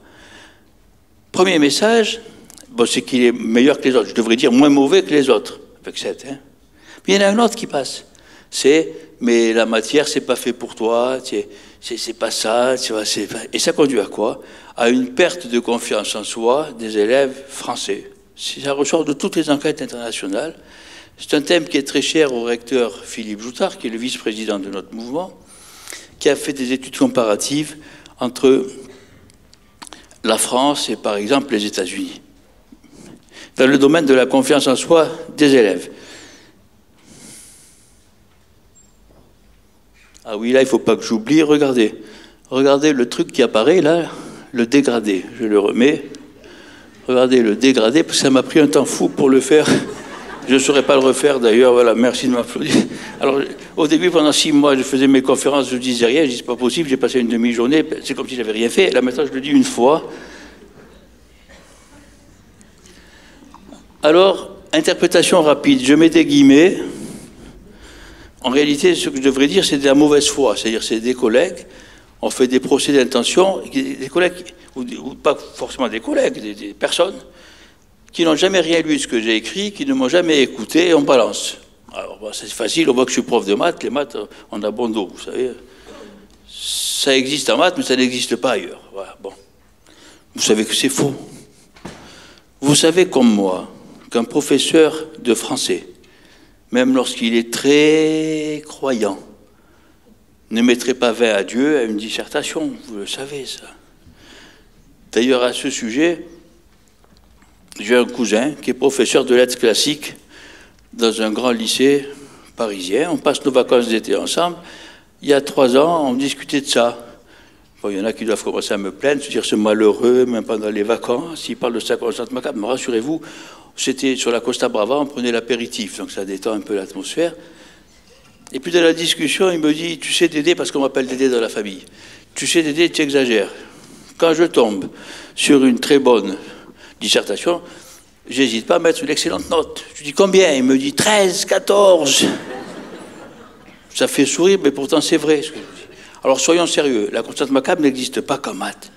Premier message, c'est qu'il est meilleur que les autres. Je devrais dire moins mauvais que les autres, avec 7. Hein. Puis il y en a un autre qui passe. C'est, mais la matière, c'est pas fait pour toi, c'est pas ça, tu vois, et ça conduit à quoi? À une perte de confiance en soi des élèves français. Ça ressort de toutes les enquêtes internationales. C'est un thème qui est très cher au recteur Philippe Joutard, qui est le vice-président de notre mouvement, qui a fait des études comparatives entre la France et par exemple les États-Unis, dans le domaine de la confiance en soi des élèves. Ah oui, là, il ne faut pas que j'oublie, regardez. Regardez le truc qui apparaît là, le dégradé. Je le remets. Regardez le dégradé, parce que ça m'a pris un temps fou pour le faire. Je ne saurais pas le refaire d'ailleurs, voilà, merci de m'applaudir. Alors, au début, pendant six mois, je faisais mes conférences, je ne disais rien, je dis c'est pas possible, j'ai passé une demi-journée, c'est comme si j'avais rien fait. Là maintenant, je le dis une fois. Alors, interprétation rapide, je mets des guillemets. En réalité, ce que je devrais dire, c'est de la mauvaise foi, c'est-à-dire c'est des collègues on fait des procès d'intention, des collègues, ou, pas forcément des collègues, des, personnes qui n'ont jamais rien lu ce que j'ai écrit, qui ne m'ont jamais écouté, et on balance. Alors, c'est facile, on voit que je suis prof de maths, les maths, on a bon dos, vous savez. Ça existe en maths, mais ça n'existe pas ailleurs. bon. Vous savez que c'est faux. Vous savez comme moi qu'un professeur de français, même lorsqu'il est très croyant, ne mettrait pas 20 à Dieu à une dissertation. Vous le savez, ça. D'ailleurs, à ce sujet, j'ai un cousin qui est professeur de lettres classiques dans un grand lycée parisien. On passe nos vacances d'été ensemble. Il y a trois ans, on discutait de ça. il y en a qui doivent commencer à me plaindre, se dire ce malheureux, même pendant les vacances, il parle de ça constant macabre. Mais rassurez-vous, c'était sur la Costa Brava, on prenait l'apéritif, donc ça détend un peu l'atmosphère. Et puis dans la discussion, il me dit, tu sais Dédé, parce qu'on m'appelle Dédé dans la famille, tu sais Dédé, tu exagères. Quand je tombe sur une très bonne dissertation, j'hésite pas à mettre une excellente note. Je dis combien? Il me dit 13, 14. Ça fait sourire, mais pourtant c'est vrai. Alors soyons sérieux, la constante macabre n'existe pas comme maths.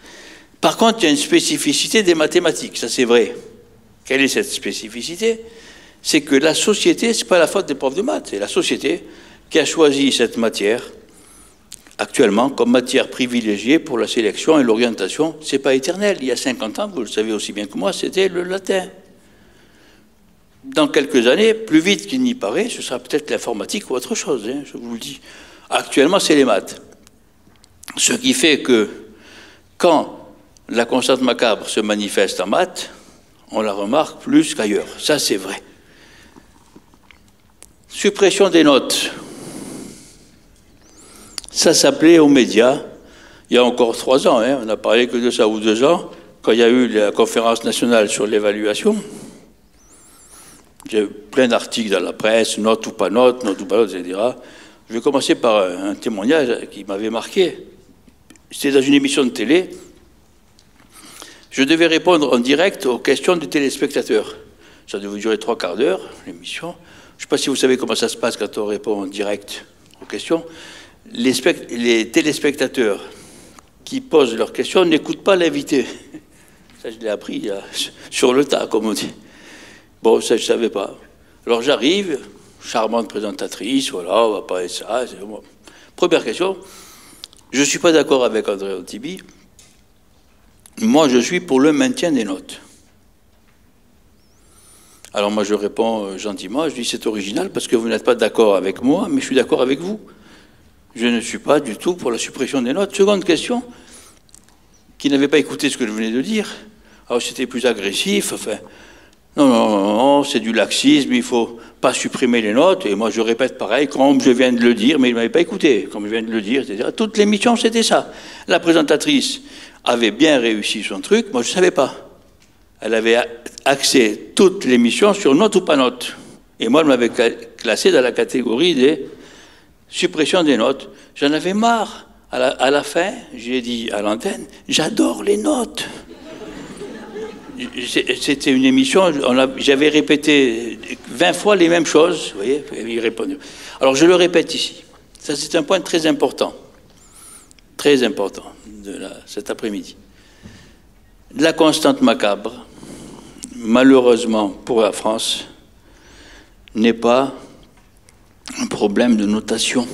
Par contre, il y a une spécificité des mathématiques, ça c'est vrai. Quelle est cette spécificité? C'est que la société, ce n'est pas la faute des profs de maths, c'est la société qui a choisi cette matière actuellement comme matière privilégiée pour la sélection et l'orientation. Ce n'est pas éternel. Il y a 50 ans, vous le savez aussi bien que moi, c'était le latin. Dans quelques années, plus vite qu'il n'y paraît, ce sera peut-être l'informatique ou autre chose, hein, je vous le dis. Actuellement, c'est les maths. Ce qui fait que quand la constante macabre se manifeste en maths, on la remarque plus qu'ailleurs. Ça, c'est vrai. Suppression des notes. Ça s'appelait aux médias, il y a encore trois ans, hein, on n'a parlé que de ça ou deux ans, quand il y a eu la conférence nationale sur l'évaluation. J'ai plein d'articles dans la presse, notes ou pas notes, notes ou pas notes, etc. Je vais commencer par un témoignage qui m'avait marqué. C'était dans une émission de télé. Je devais répondre en direct aux questions des téléspectateurs. Ça devait durer trois quarts d'heure, l'émission. Je ne sais pas si vous savez comment ça se passe quand on répond en direct aux questions les, téléspectateurs qui posent leurs questions n'écoutent pas l'invité. Ça, je l'ai appris sur le tas, comme on dit. Bon, ça, je ne savais pas. Alors j'arrive, charmante présentatrice, voilà, on va parler de ça. Première question, je ne suis pas d'accord avec André Antibi. Moi, je suis pour le maintien des notes. Alors moi, je réponds euh, gentiment, je dis c'est original parce que vous n'êtes pas d'accord avec moi, mais je suis d'accord avec vous. Je ne suis pas du tout pour la suppression des notes. Seconde question, qui n'avait pas écouté ce que je venais de dire. Alors c'était plus agressif, enfin, non, non, non, c'est du laxisme, il faut pas supprimer les notes. Et moi, je répète pareil, comme je viens de le dire, mais il ne m'avait pas écouté, comme je viens de le dire, etc. Toute l'émission, c'était ça. La présentatrice avait bien réussi son truc, moi, je ne savais pas. Elle avait axé toute l'émission sur note ou pas note. Et moi, elle m'avait classé dans la catégorie des suppression des notes. J'en avais marre. À la, fin, j'ai dit à l'antenne, j'adore les notes. C'était une émission, j'avais répété 20 fois les mêmes choses, vous voyez, il répondait. Alors je le répète ici. Ça, c'est un point très important, très important de cet après-midi. La constante macabre, malheureusement pour la France, n'est pas un problème de notation.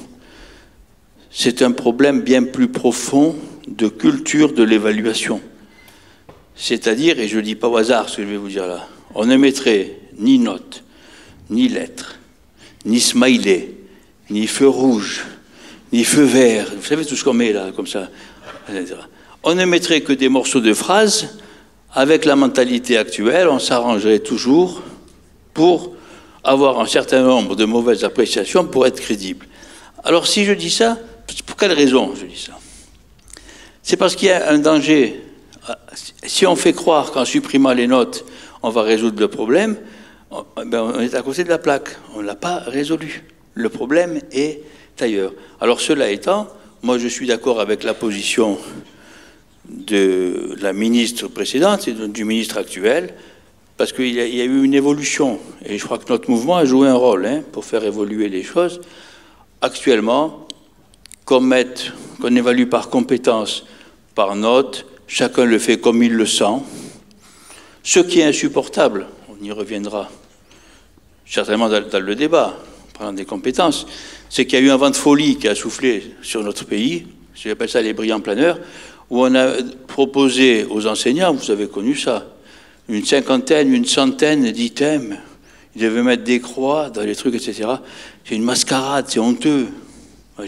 C'est un problème bien plus profond de culture de l'évaluation. C'est-à-dire, et je ne dis pas au hasard ce que je vais vous dire là, on ne mettrait ni notes, ni lettres, ni smiley, ni feu rouge, ni feu vert, vous savez tout ce qu'on met là, comme ça, On ne mettrait que des morceaux de phrases. Avec la mentalité actuelle, on s'arrangerait toujours pour avoir un certain nombre de mauvaises appréciations pour être crédible. Alors si je dis ça, pour quelle raison je dis ça? C'est parce qu'il y a un danger. Si on fait croire qu'en supprimant les notes, on va résoudre le problème, ben, on est à côté de la plaque. On ne l'a pas résolu. Le problème est ailleurs. Alors cela étant, moi je suis d'accord avec la position de la ministre précédente et du ministre actuel parce qu'il y, a eu une évolution, et je crois que notre mouvement a joué un rôle hein, pour faire évoluer les choses. Actuellement, qu'on évalue par compétence, par note, chacun le fait comme il le sent. Ce qui est insupportable, on y reviendra certainement dans, le débat, en parlant des compétences, c'est qu'il y a eu un vent de folie qui a soufflé sur notre pays, j'appelle ça les brillants planeurs, où on a proposé aux enseignants, vous avez connu ça, une cinquantaine, une centaine d'items. Ils devaient mettre des croix dans les trucs, etc. C'est une mascarade, c'est honteux. à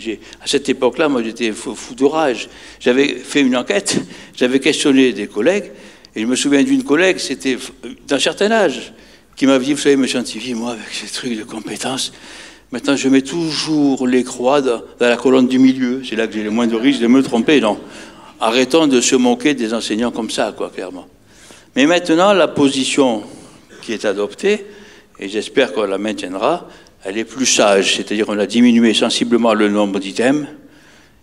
cette époque-là, moi, j'étais fou, de rage. J'avais fait une enquête, j'avais questionné des collègues, et je me souviens d'une collègue, c'était d'un certain âge, qui m'avait dit, vous savez, monsieur Antivi, moi, avec ces trucs de compétences, maintenant, je mets toujours les croix dans, dans la colonne du milieu. C'est là que j'ai le moins de risque de me tromper, non Arrêtons de se moquer des enseignants comme ça, quoi, clairement. Mais maintenant, la position qui est adoptée, et j'espère qu'on la maintiendra, elle est plus sage, c'est-à-dire qu'on a diminué sensiblement le nombre d'items.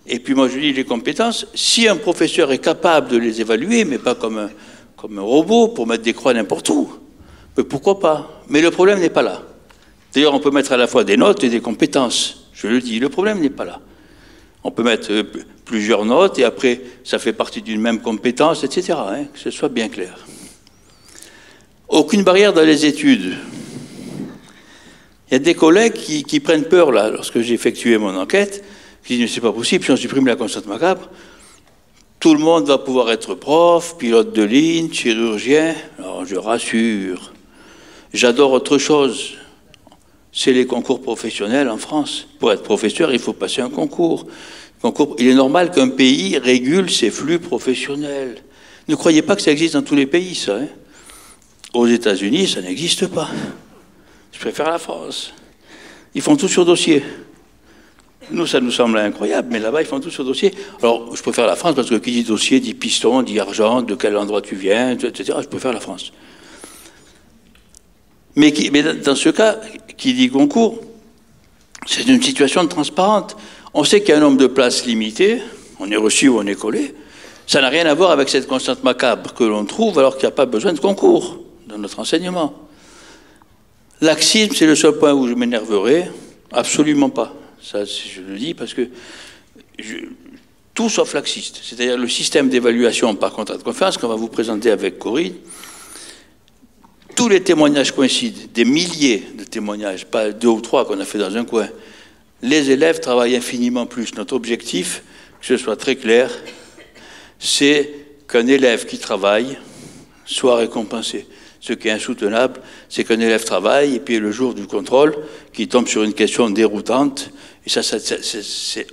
Et puis moi je dis les compétences, si un professeur est capable de les évaluer, mais pas comme un, comme un robot pour mettre des croix n'importe où, mais pourquoi pas? Mais le problème n'est pas là. D'ailleurs, on peut mettre à la fois des notes et des compétences. Je le dis, le problème n'est pas là. On peut mettre euh, plusieurs notes et après, ça fait partie d'une même compétence, etc. Hein, que ce soit bien clair. Aucune barrière dans les études. Il y a des collègues qui, prennent peur, là, lorsque j'ai effectué mon enquête, qui disent, c'est pas possible, si on supprime la constante macabre, tout le monde va pouvoir être prof, pilote de ligne, chirurgien. Alors, je rassure. J'adore autre chose. C'est les concours professionnels en France. Pour être professeur, il faut passer un concours. concours il est normal qu'un pays régule ses flux professionnels. Ne croyez pas que ça existe dans tous les pays, ça. Hein. Aux États-Unis, ça n'existe pas. Je préfère la France. Ils font tout sur dossier. Nous, ça nous semble incroyable, mais là-bas, ils font tout sur dossier. Alors, je préfère la France parce que qui dit dossier dit piston, dit argent, de quel endroit tu viens, etc. Je préfère la France. Mais, dans ce cas, qui dit concours, c'est une situation transparente. On sait qu'il y a un nombre de places limité, on est reçu ou on est collé. Ça n'a rien à voir avec cette constante macabre que l'on trouve alors qu'il n'y a pas besoin de concours dans notre enseignement. Laxisme, c'est le seul point où je m'énerverai. Absolument pas. Ça, je le dis parce que tout sauf laxiste. C'est-à-dire le système d'évaluation par contrat de confiance qu'on va vous présenter avec Corinne. Tous les témoignages coïncident, des milliers de témoignages, pas deux ou trois qu'on a fait dans un coin. Les élèves travaillent infiniment plus. Notre objectif, que ce soit très clair, c'est qu'un élève qui travaille soit récompensé. Ce qui est insoutenable, c'est qu'un élève travaille et puis le jour du contrôle, qui tombe sur une question déroutante, et ça,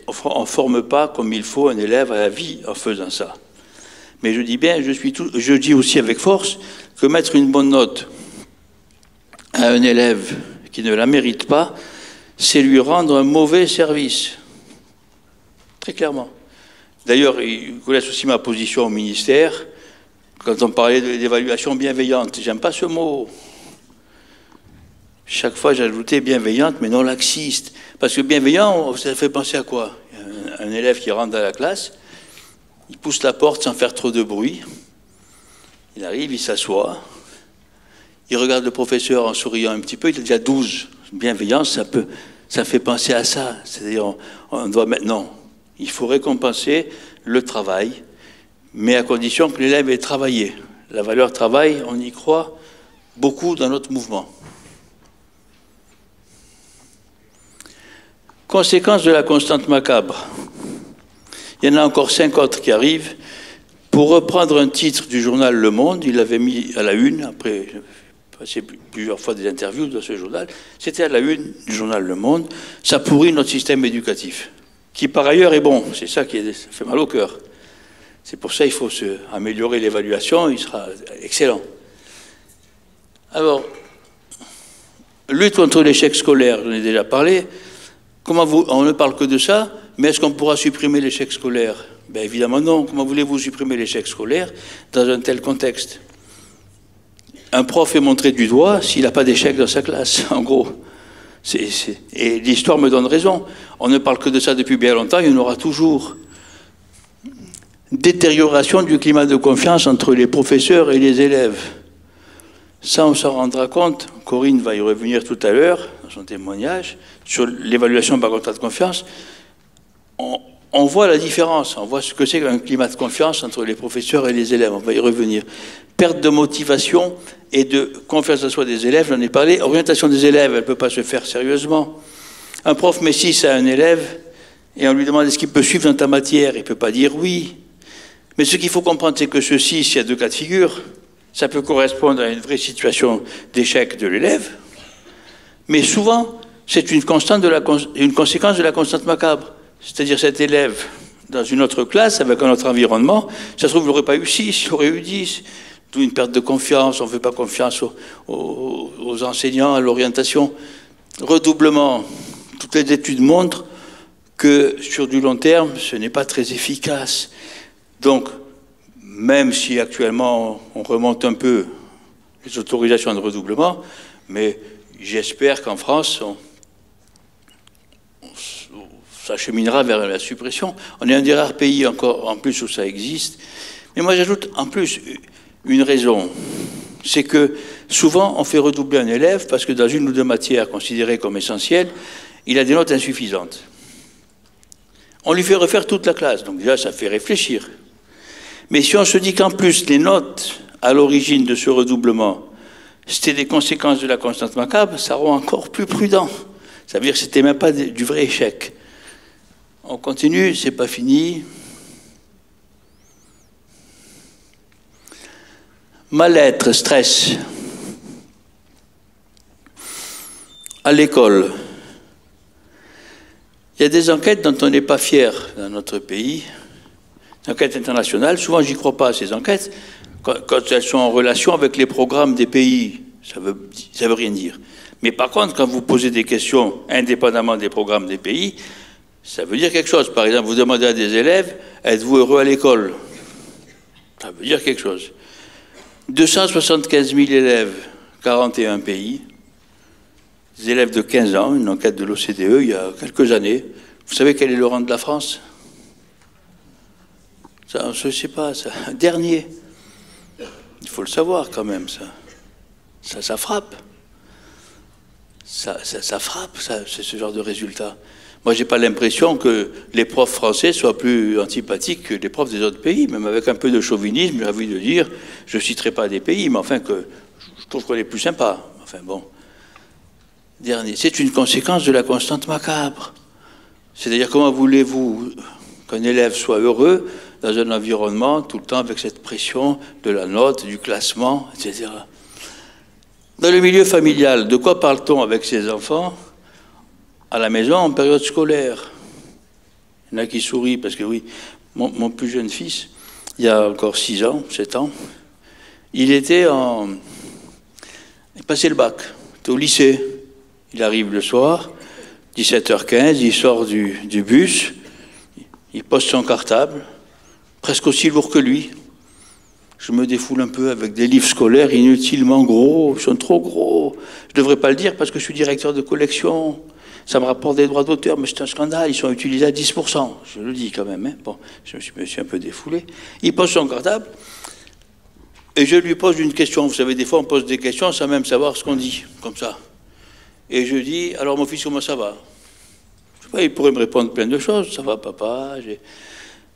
on ne forme pas comme il faut un élève à la vie en faisant ça. Mais je dis bien, je, suis tout, je dis aussi avec force que mettre une bonne note à un élève qui ne la mérite pas, c'est lui rendre un mauvais service. Très clairement. D'ailleurs, il connaissent aussi ma position au ministère quand on parlait d'évaluation bienveillante. J'aime pas ce mot. Chaque fois, j'ajoutais bienveillante, mais non laxiste. Parce que bienveillant, ça fait penser à quoi? Un, élève qui rentre dans la classe, il pousse la porte sans faire trop de bruit. Il arrive, il s'assoit. Il regarde le professeur en souriant un petit peu. Il a déjà 12. Bienveillance, ça, peut, ça fait penser à ça. C'est-à-dire, on, on doit maintenant, il faut récompenser le travail, mais à condition que l'élève ait travaillé. La valeur travail, on y croit beaucoup dans notre mouvement. Conséquence de la constante macabre. Il y en a encore cinq autres qui arrivent. Pour reprendre un titre du journal Le Monde, il l'avait mis à la une, après passé plusieurs fois des interviews dans ce journal, c'était à la une du journal Le Monde, ça pourrit notre système éducatif, qui par ailleurs est bon, c'est ça qui fait mal au cœur. C'est pour ça qu'il faut améliorer l'évaluation, il sera excellent. Alors, lutte contre l'échec scolaire, j'en ai déjà parlé. Comment on ne parle que de ça, mais est-ce qu'on pourra supprimer l'échec scolaire? Ben Évidemment non. Comment voulez-vous supprimer l'échec scolaire dans un tel contexte? Un prof est montré du doigt s'il n'a pas d'échec dans sa classe, en gros. Et l'histoire me donne raison. On ne parle que de ça depuis bien longtemps, il y en aura toujours détérioration du climat de confiance entre les professeurs et les élèves. Ça, on s'en rendra compte. Corinne va y revenir tout à l'heure, dans son témoignage, sur l'évaluation par contrat de confiance. On, voit la différence, on voit ce que c'est qu'un climat de confiance entre les professeurs et les élèves. On va y revenir. Perte de motivation et de confiance en soi des élèves, j'en ai parlé. Orientation des élèves, elle ne peut pas se faire sérieusement. Un prof met 6 à un élève et on lui demande est-ce qu'il peut suivre dans ta matière? Il ne peut pas dire oui. Mais ce qu'il faut comprendre, c'est que ceci, il y a deux cas de figure. ça peut correspondre à une vraie situation d'échec de l'élève, mais souvent, c'est une, constante une conséquence de la constante macabre. C'est-à-dire cet élève dans une autre classe, avec un autre environnement, ça se trouve, il n'aurait pas eu 6, il aurait eu 10. D'où une perte de confiance, on ne fait pas confiance aux enseignants, à l'orientation. Redoublement, toutes les études montrent que sur du long terme, ce n'est pas très efficace. Donc, même si actuellement on remonte un peu les autorisations de redoublement, mais j'espère qu'en France, on, ça cheminera vers la suppression. On est un des rares pays encore en plus où ça existe. Mais moi j'ajoute en plus une raison, c'est que souvent on fait redoubler un élève parce que dans une ou deux matières considérées comme essentielles, il a des notes insuffisantes. On lui fait refaire toute la classe, donc déjà ça fait réfléchir. Mais si on se dit qu'en plus les notes à l'origine de ce redoublement, c'était des conséquences de la constante macabre, ça rend encore plus prudent. Ça veut dire que c'était même pas du vrai échec. On continue, c'est pas fini. Mal-être, stress. À l'école, il y a des enquêtes dont on n'est pas fier dans notre pays, enquêtes internationales. Souvent, j'y crois pas à ces enquêtes quand, elles sont en relation avec les programmes des pays. Ça veut, ça veut rien dire. Mais par contre, quand vous posez des questions indépendamment des programmes des pays, ça veut dire quelque chose. Par exemple, vous demandez à des élèves, êtes-vous heureux à l'école? Ça veut dire quelque chose. 275 000 élèves, 41 pays, des élèves de 15 ans, une enquête de l'OCDE il y a quelques années. Vous savez quel est le rang de la France? Ça, Je ne sais pas, ça. Dernier. Il faut le savoir quand même, ça. Ça, ça frappe. Ça, ça, frappe, c'est ce genre de résultat. Moi, j'ai pas l'impression que les profs français soient plus antipathiques que les profs des autres pays, même avec un peu de chauvinisme, j'ai envie de dire, je ne citerai pas des pays, mais enfin que je trouve qu'on est plus sympa. Enfin bon. Dernier, c'est une conséquence de la constante macabre. C'est-à-dire comment voulez-vous qu'un élève soit heureux dans un environnement tout le temps avec cette pression de la note, du classement, etc. Dans le milieu familial, de quoi parle-t-on avec ses enfants à la maison en période scolaire? Il y en a qui sourient parce que oui, mon, plus jeune fils, il y a encore 6 ans, 7 ans, il était en. Il passait le bac, il était au lycée. Il arrive le soir, 17h15, il sort du, du bus, il pose son cartable, presque aussi lourd que lui. Je me défoule un peu avec des livres scolaires inutilement gros, ils sont trop gros. Je ne devrais pas le dire parce que je suis directeur de collection. Ça me rapporte des droits d'auteur, mais c'est un scandale. Ils sont utilisés à 10%. Je le dis quand même. Hein. Bon, je me suis, un peu défoulé. Il pose son cartable et je lui pose une question. Vous savez, des fois, on pose des questions sans même savoir ce qu'on dit, comme ça. Et je dis Alors, mon fils, comment ça va? Il pourrait me répondre plein de choses. Ça va, papa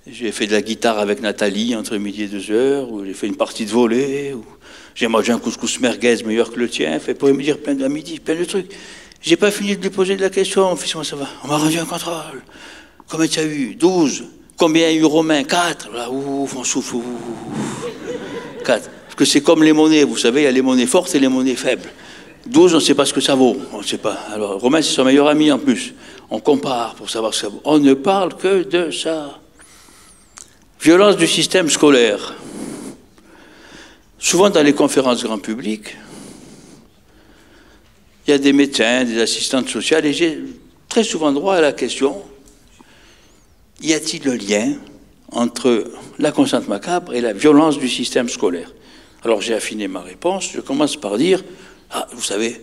j'ai fait de la guitare avec Nathalie entre midi et deux heures, ou j'ai fait une partie de volet, ou j'ai mangé un couscous merguez meilleur que le tien. Il pourrait me dire plein de midi, plein de trucs. J'ai pas fini de lui poser de la question. Fils, comment ça va? On m'a rendu un contrôle. Combien tu as eu? 12. Combien a eu Romain? 4. Là, ouf, on souffle. 4. Parce que c'est comme les monnaies, vous savez, il y a les monnaies fortes et les monnaies faibles. 12, on ne sait pas ce que ça vaut. On ne sait pas. Alors, Romain, c'est son meilleur ami en plus. On compare pour savoir ce que ça vaut. On ne parle que de ça. Violence du système scolaire. Souvent dans les conférences grand public, il y a des médecins, des assistantes sociales, et j'ai très souvent droit à la question, y a-t-il le lien entre la constante macabre et la violence du système scolaire? Alors j'ai affiné ma réponse, je commence par dire, ah, vous savez,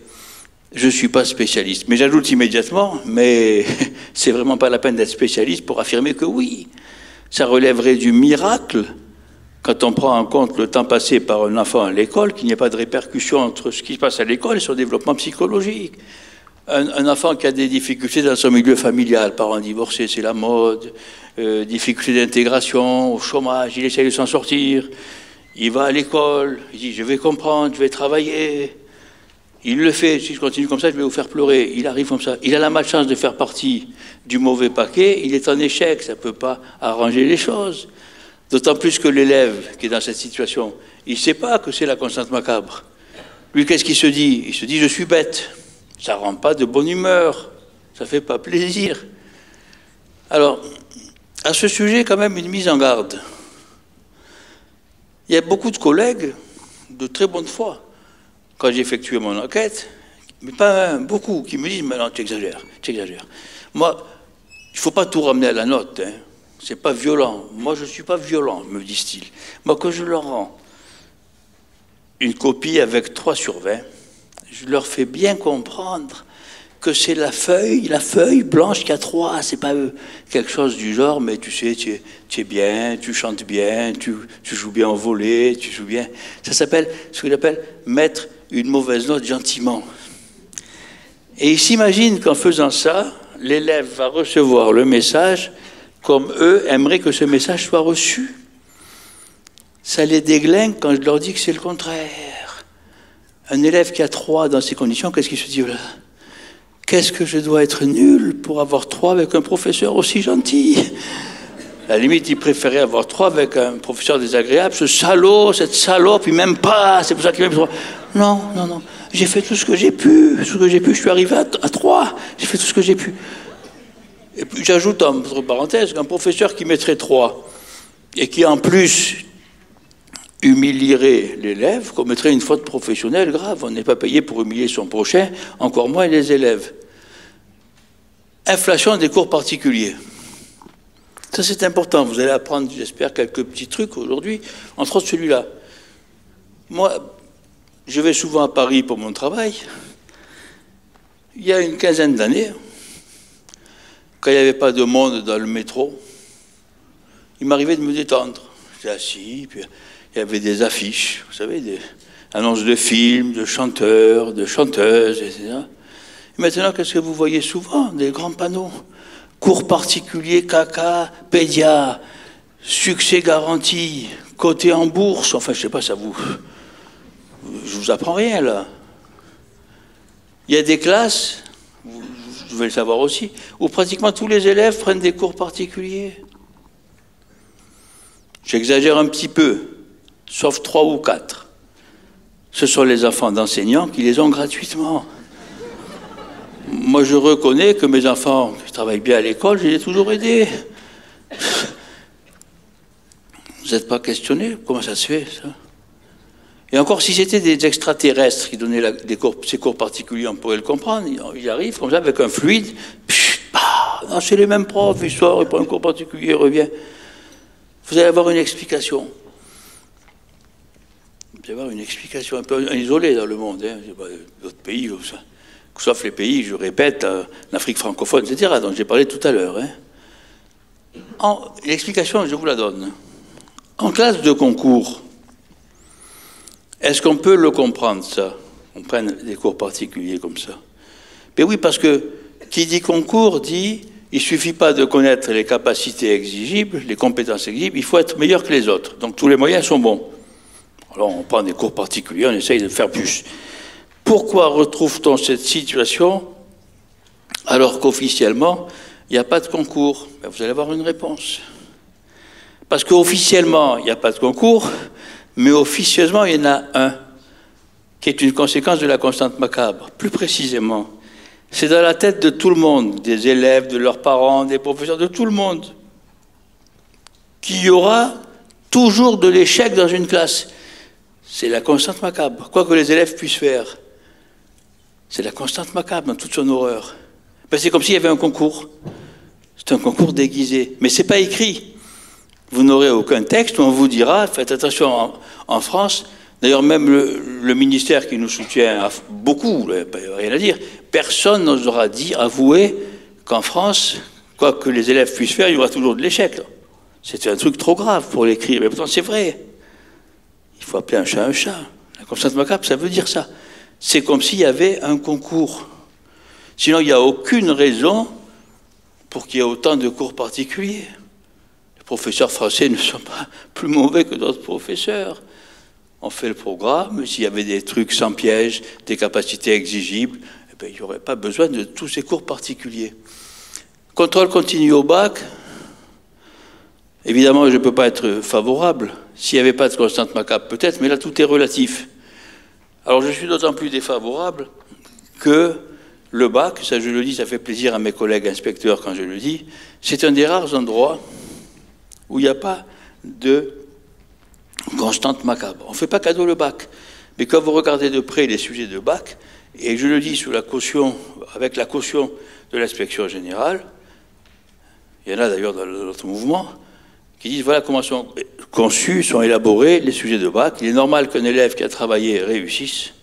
je ne suis pas spécialiste, mais j'ajoute immédiatement, mais c'est vraiment pas la peine d'être spécialiste pour affirmer que oui, ça relèverait du miracle quand on prend en compte le temps passé par un enfant à l'école, qu'il n'y ait pas de répercussion entre ce qui se passe à l'école et son développement psychologique. Un, enfant qui a des difficultés dans son milieu familial, parents divorcés, c'est la mode, euh, difficultés d'intégration, au chômage, il essaye de s'en sortir, il va à l'école, il dit je vais comprendre, je vais travailler. Il le fait, si je continue comme ça, je vais vous faire pleurer. Il arrive comme ça. Il a la malchance de faire partie du mauvais paquet, il est en échec, ça ne peut pas arranger les choses. D'autant plus que l'élève qui est dans cette situation, il ne sait pas que c'est la constante macabre. Lui, qu'est-ce qu'il se dit? Il se dit, je suis bête. Ça ne rend pas de bonne humeur. Ça ne fait pas plaisir. Alors, à ce sujet, quand même, une mise en garde. Il y a beaucoup de collègues de très bonne foi, quand j'ai effectué mon enquête, mais pas beaucoup, qui me disent, mais non, tu exagères, tu exagères. Moi, il ne faut pas tout ramener à la note, hein. c'est pas violent. Moi, je ne suis pas violent, me disent-ils. Moi, quand je leur rends une copie avec 3 sur 20, je leur fais bien comprendre que c'est la feuille, la feuille blanche qui a trois, c'est pas quelque chose du genre, mais tu sais, tu es, bien, tu chantes bien, tu, joues bien au volet, tu joues bien. Ça s'appelle, ce qu'il appelle mettre une mauvaise note gentiment. Et il s'imagine qu'en faisant ça, l'élève va recevoir le message comme eux aimeraient que ce message soit reçu. Ça les déglingue quand je leur dis que c'est le contraire. Un élève qui a trois dans ces conditions, qu'est-ce qu'il se dit là Qu'est-ce que je dois être nul pour avoir trois avec un professeur aussi gentil? À la limite, il préférait avoir trois avec un professeur désagréable, ce salaud, cette salope, il m'aime pas, c'est pour ça qu'il m'aime. Non, non, non. J'ai fait tout ce que j'ai pu, ce que j'ai pu, je suis arrivé à, trois, j'ai fait tout ce que j'ai pu. Et puis j'ajoute entre parenthèses qu'un professeur qui mettrait trois et qui en plus humilierait l'élève, commettrait une faute professionnelle grave. On n'est pas payé pour humilier son prochain, encore moins les élèves. Inflation des cours particuliers. Ça, c'est important. Vous allez apprendre, j'espère, quelques petits trucs aujourd'hui, entre autres celui-là. Moi, je vais souvent à Paris pour mon travail. Il y a une quinzaine d'années, quand il n'y avait pas de monde dans le métro, il m'arrivait de me détendre. J'étais assis, il y avait des affiches, vous savez, des annonces de films, de chanteurs, de chanteuses, etc. Et maintenant, qu'est-ce que vous voyez souvent? Des grands panneaux. Cours particuliers, caca, pédia, succès garanti, côté en bourse. Enfin, je sais pas, ça vous. Je vous apprends rien, là. Il y a des classes, vous devez le savoir aussi, où pratiquement tous les élèves prennent des cours particuliers. J'exagère un petit peu, sauf trois ou quatre. Ce sont les enfants d'enseignants qui les ont gratuitement. Moi, je reconnais que mes enfants qui travaillent bien à l'école, je les ai toujours aidés. Vous n'êtes pas questionné Comment ça se fait, ça? Et encore, si c'était des extraterrestres qui donnaient ces cours particuliers, on pourrait le comprendre. Ils arrivent comme ça, avec un fluide. bah, c'est les mêmes profs, ils sortent, ils prennent un cours particulier, ils reviennent. Vous allez avoir une explication y avoir une explication un peu isolée dans le monde. Hein. D'autres pays, sauf les pays, je répète, l'Afrique francophone, etc., dont j'ai parlé tout à l'heure. Hein. L'explication, je vous la donne. En classe de concours, est-ce qu'on peut le comprendre, ça? On prenne des cours particuliers comme ça. Mais oui, parce que qui dit concours dit il ne suffit pas de connaître les capacités exigibles, les compétences exigibles, il faut être meilleur que les autres. Donc tous les moyens sont bons. Alors on prend des cours particuliers, on essaye de faire plus. Pourquoi retrouve-t-on cette situation alors qu'officiellement, il n'y a pas de concours? Ben, Vous allez avoir une réponse. Parce qu'officiellement, il n'y a pas de concours, mais officieusement, il y en a un, qui est une conséquence de la constante macabre. Plus précisément, c'est dans la tête de tout le monde, des élèves, de leurs parents, des professeurs, de tout le monde, qu'il y aura toujours de l'échec dans une classe. C'est la constante macabre. Quoi que les élèves puissent faire, c'est la constante macabre dans toute son horreur. Ben, c'est comme s'il y avait un concours. C'est un concours déguisé. Mais ce n'est pas écrit. Vous n'aurez aucun texte où on vous dira, faites attention en, France, d'ailleurs même le, ministère qui nous soutient a beaucoup, rien à dire, personne n'osera dire, avouer qu'en France, quoi que les élèves puissent faire, il y aura toujours de l'échec. C'est un truc trop grave pour l'écrire, mais pourtant c'est vrai. Il faut appeler un chat un chat. La constante macabre, ça veut dire ça. C'est comme s'il y avait un concours. Sinon, il n'y a aucune raison pour qu'il y ait autant de cours particuliers. Professeurs français ne sont pas plus mauvais que d'autres professeurs. On fait le programme, s'il y avait des trucs sans piège, des capacités exigibles, eh bien, il n'y aurait pas besoin de tous ces cours particuliers. Contrôle continu au bac, évidemment, je ne peux pas être favorable S'il n'y avait pas de constante macabre, peut-être, mais là, tout est relatif. Alors, je suis d'autant plus défavorable que le bac, ça je le dis, ça fait plaisir à mes collègues inspecteurs quand je le dis, c'est un des rares endroits où il n'y a pas de constante macabre. On ne fait pas cadeau le bac. Mais quand vous regardez de près les sujets de bac, et je le dis sous la caution, avec la caution de l'inspection générale, il y en a d'ailleurs dans notre mouvement, qui disent voilà comment sont conçus, sont élaborés les sujets de bac. Il est normal qu'un élève qui a travaillé réussisse.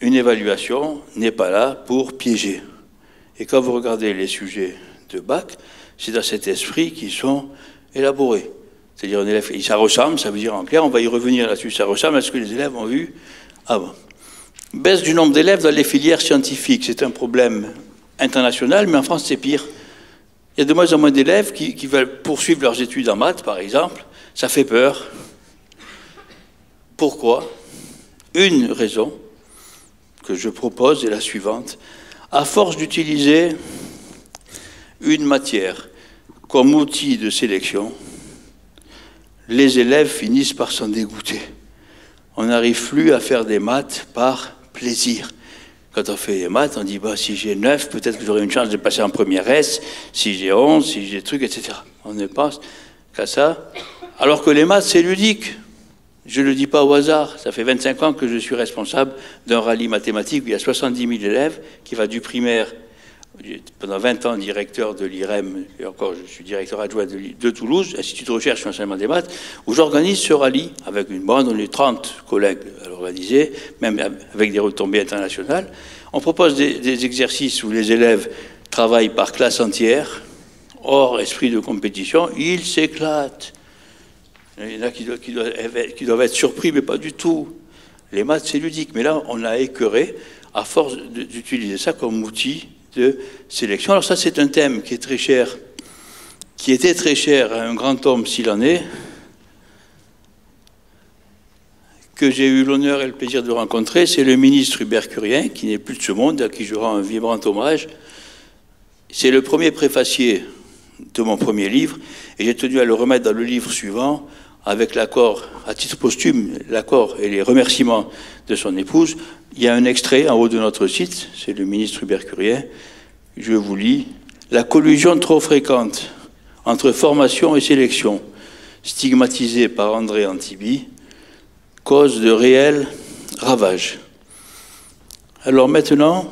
Une évaluation n'est pas là pour piéger. Et quand vous regardez les sujets de bac, c'est dans cet esprit qu'ils sont élaborés. C'est-à-dire un élève, ça ressemble, ça veut dire en clair, on va y revenir là-dessus, ça ressemble à ce que les élèves ont vu avant. Baisse du nombre d'élèves dans les filières scientifiques, c'est un problème international, mais en France c'est pire. Il y a de moins en moins d'élèves qui, qui, veulent poursuivre leurs études en maths, par exemple. Ça fait peur. Pourquoi? Une raison que je propose est la suivante. À force d'utiliser une matière comme outil de sélection, les élèves finissent par s'en dégoûter. On n'arrive plus à faire des maths par plaisir. Quand on fait les maths, on dit bah, si j'ai 9, peut-être que j'aurai une chance de passer en première S, si j'ai 11, si j'ai des trucs, etc. On ne pense qu'à ça. Alors que les maths, c'est ludique. Je ne le dis pas au hasard. Ça fait 25 ans que je suis responsable d'un rallye mathématique où il y a 70 000 élèves qui va du primaire pendant 20 ans directeur de l'IREM, et encore je suis directeur adjoint de, Toulouse, Institut de recherche et enseignement des maths, où j'organise ce rallye avec une bande, on est 30 collègues à l'organiser, même avec des retombées internationales. On propose des, exercices où les élèves travaillent par classe entière, hors esprit de compétition, ils s'éclatent. Il y en a qui doivent, qui doivent être surpris, mais pas du tout. Les maths, c'est ludique. Mais là, on a écœuré, à force d'utiliser ça comme outil de sélection. Alors ça, c'est un thème qui est très cher, qui était très cher à un grand homme s'il en est, que j'ai eu l'honneur et le plaisir de rencontrer, c'est le ministre Hubert Curien, qui n'est plus de ce monde, à qui je rends un vibrant hommage. C'est le premier préfacier de mon premier livre, et j'ai tenu à le remettre dans le livre suivant, avec l'accord, à titre posthume, l'accord et les remerciements de son épouse. Il y a un extrait en haut de notre site, c'est le ministre Hubert Curien. Je vous lis. La collusion trop fréquente entre formation et sélection, stigmatisée par André Antibi, cause de réels ravages. Alors maintenant,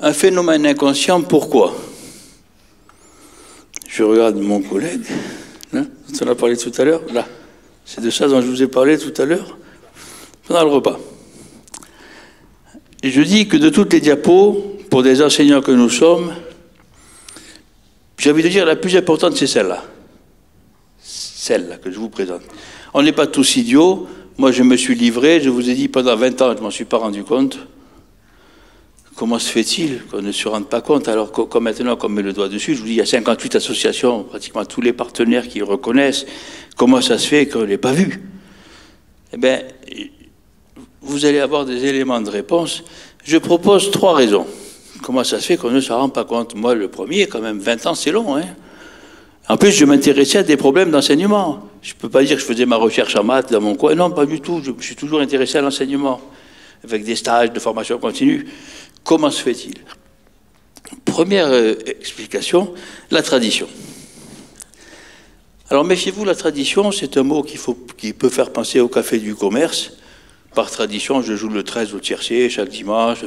un phénomène inconscient, pourquoi? Je regarde mon collègue, hein, on en a parlé tout à l'heure, là. C'est de ça dont je vous ai parlé tout à l'heure, pendant le repas. Et je dis que de toutes les diapos, pour des enseignants que nous sommes, j'ai envie de dire la plus importante, c'est celle-là. Celle-là que je vous présente. On n'est pas tous idiots. Moi, je me suis livré, je vous ai dit pendant 20 ans, je ne m'en suis pas rendu compte. Comment se fait-il qu'on ne se rende pas compte alors que maintenant qu'on met le doigt dessus, je vous dis, il y a 58 associations, pratiquement tous les partenaires qui reconnaissent, comment ça se fait qu'on ne l'ait pas vu? Eh bien, vous allez avoir des éléments de réponse. Je propose trois raisons. Comment ça se fait qu'on ne se rend pas compte? Moi, le premier, quand même, 20 ans, c'est long. Hein en plus, je m'intéressais à des problèmes d'enseignement. Je ne peux pas dire que je faisais ma recherche en maths dans mon coin. Non, pas du tout. Je suis toujours intéressé à l'enseignement, avec des stages de formation continue. Comment se fait-il? Première euh, explication, la tradition. Alors méfiez-vous, la tradition, c'est un mot qui, peut faire penser au café du commerce. Par tradition, je joue le 13 au tiercé chaque dimanche.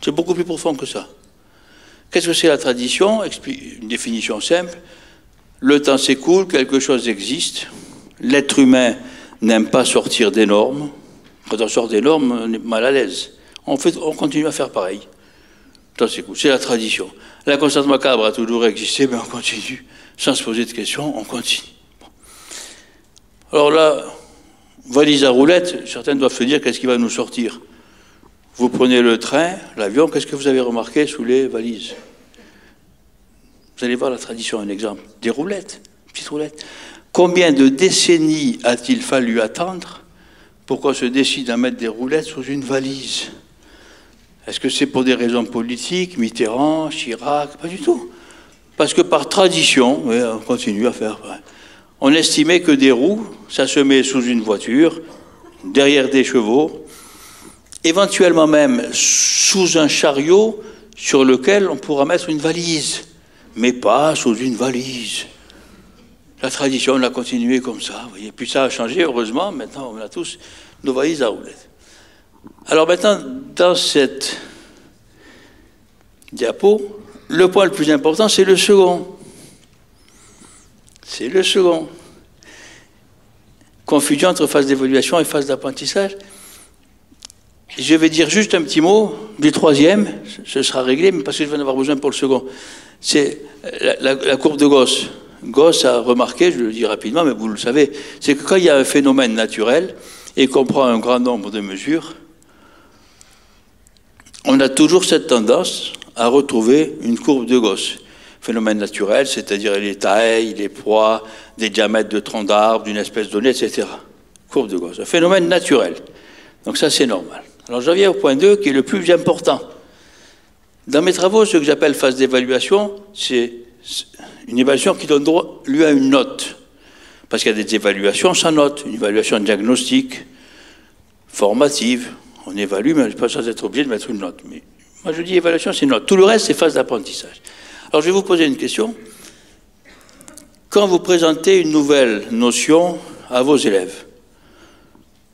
C'est beaucoup plus profond que ça. Qu'est-ce que c'est la tradition? Une définition simple. Le temps s'écoule, quelque chose existe. L'être humain n'aime pas sortir des normes. Quand on sort des normes, on est mal à l'aise on, continue à faire pareil. C'est la tradition. La constante macabre a toujours existé, mais on continue. Sans se poser de questions, on continue. Alors là, valise à roulettes, certains doivent se dire qu'est-ce qui va nous sortir? Vous prenez le train, l'avion, qu'est-ce que vous avez remarqué sous les valises? Vous allez voir la tradition, un exemple. Des roulettes, petites roulettes. Combien de décennies a-t-il fallu attendre pour qu'on se décide à mettre des roulettes sous une valise? Est-ce que c'est pour des raisons politiques, Mitterrand, Chirac? Pas du tout. Parce que par tradition, on continue à faire. On estimait que des roues, ça se met sous une voiture, derrière des chevaux, éventuellement même sous un chariot sur lequel on pourra mettre une valise, mais pas sous une valise. La tradition, on a continué comme ça. Puis ça a changé, heureusement. Maintenant, on a tous nos valises à roulettes. Alors maintenant, dans cette diapo, le point le plus important, c'est le second. C'est le second. Confusion entre phase d'évaluation et phase d'apprentissage. Je vais dire juste un petit mot du troisième, ce sera réglé, mais parce que je vais en avoir besoin pour le second. C'est la, courbe de Gauss. Gauss a remarqué, je le dis rapidement, mais vous le savez, c'est que quand il y a un phénomène naturel et qu'on prend un grand nombre de mesures, on a toujours cette tendance à retrouver une courbe de Gauss. Phénomène naturel, c'est-à-dire les tailles, les poids, des diamètres de troncs d'arbres, d'une espèce donnée, etc. Courbe de Gauss. Un phénomène naturel. Donc ça, c'est normal. Alors j'en viens au point 2 qui est le plus important. Dans mes travaux, ce que j'appelle phase d'évaluation, c'est une évaluation qui donne droit, lieu à une note. Parce qu'il y a des évaluations sans note, une évaluation diagnostique, formative. On évalue, mais n'est pas sans être obligé de mettre une note. Mais moi, je dis évaluation, c'est une note. Tout le reste, c'est phase d'apprentissage. Alors, je vais vous poser une question. Quand vous présentez une nouvelle notion à vos élèves,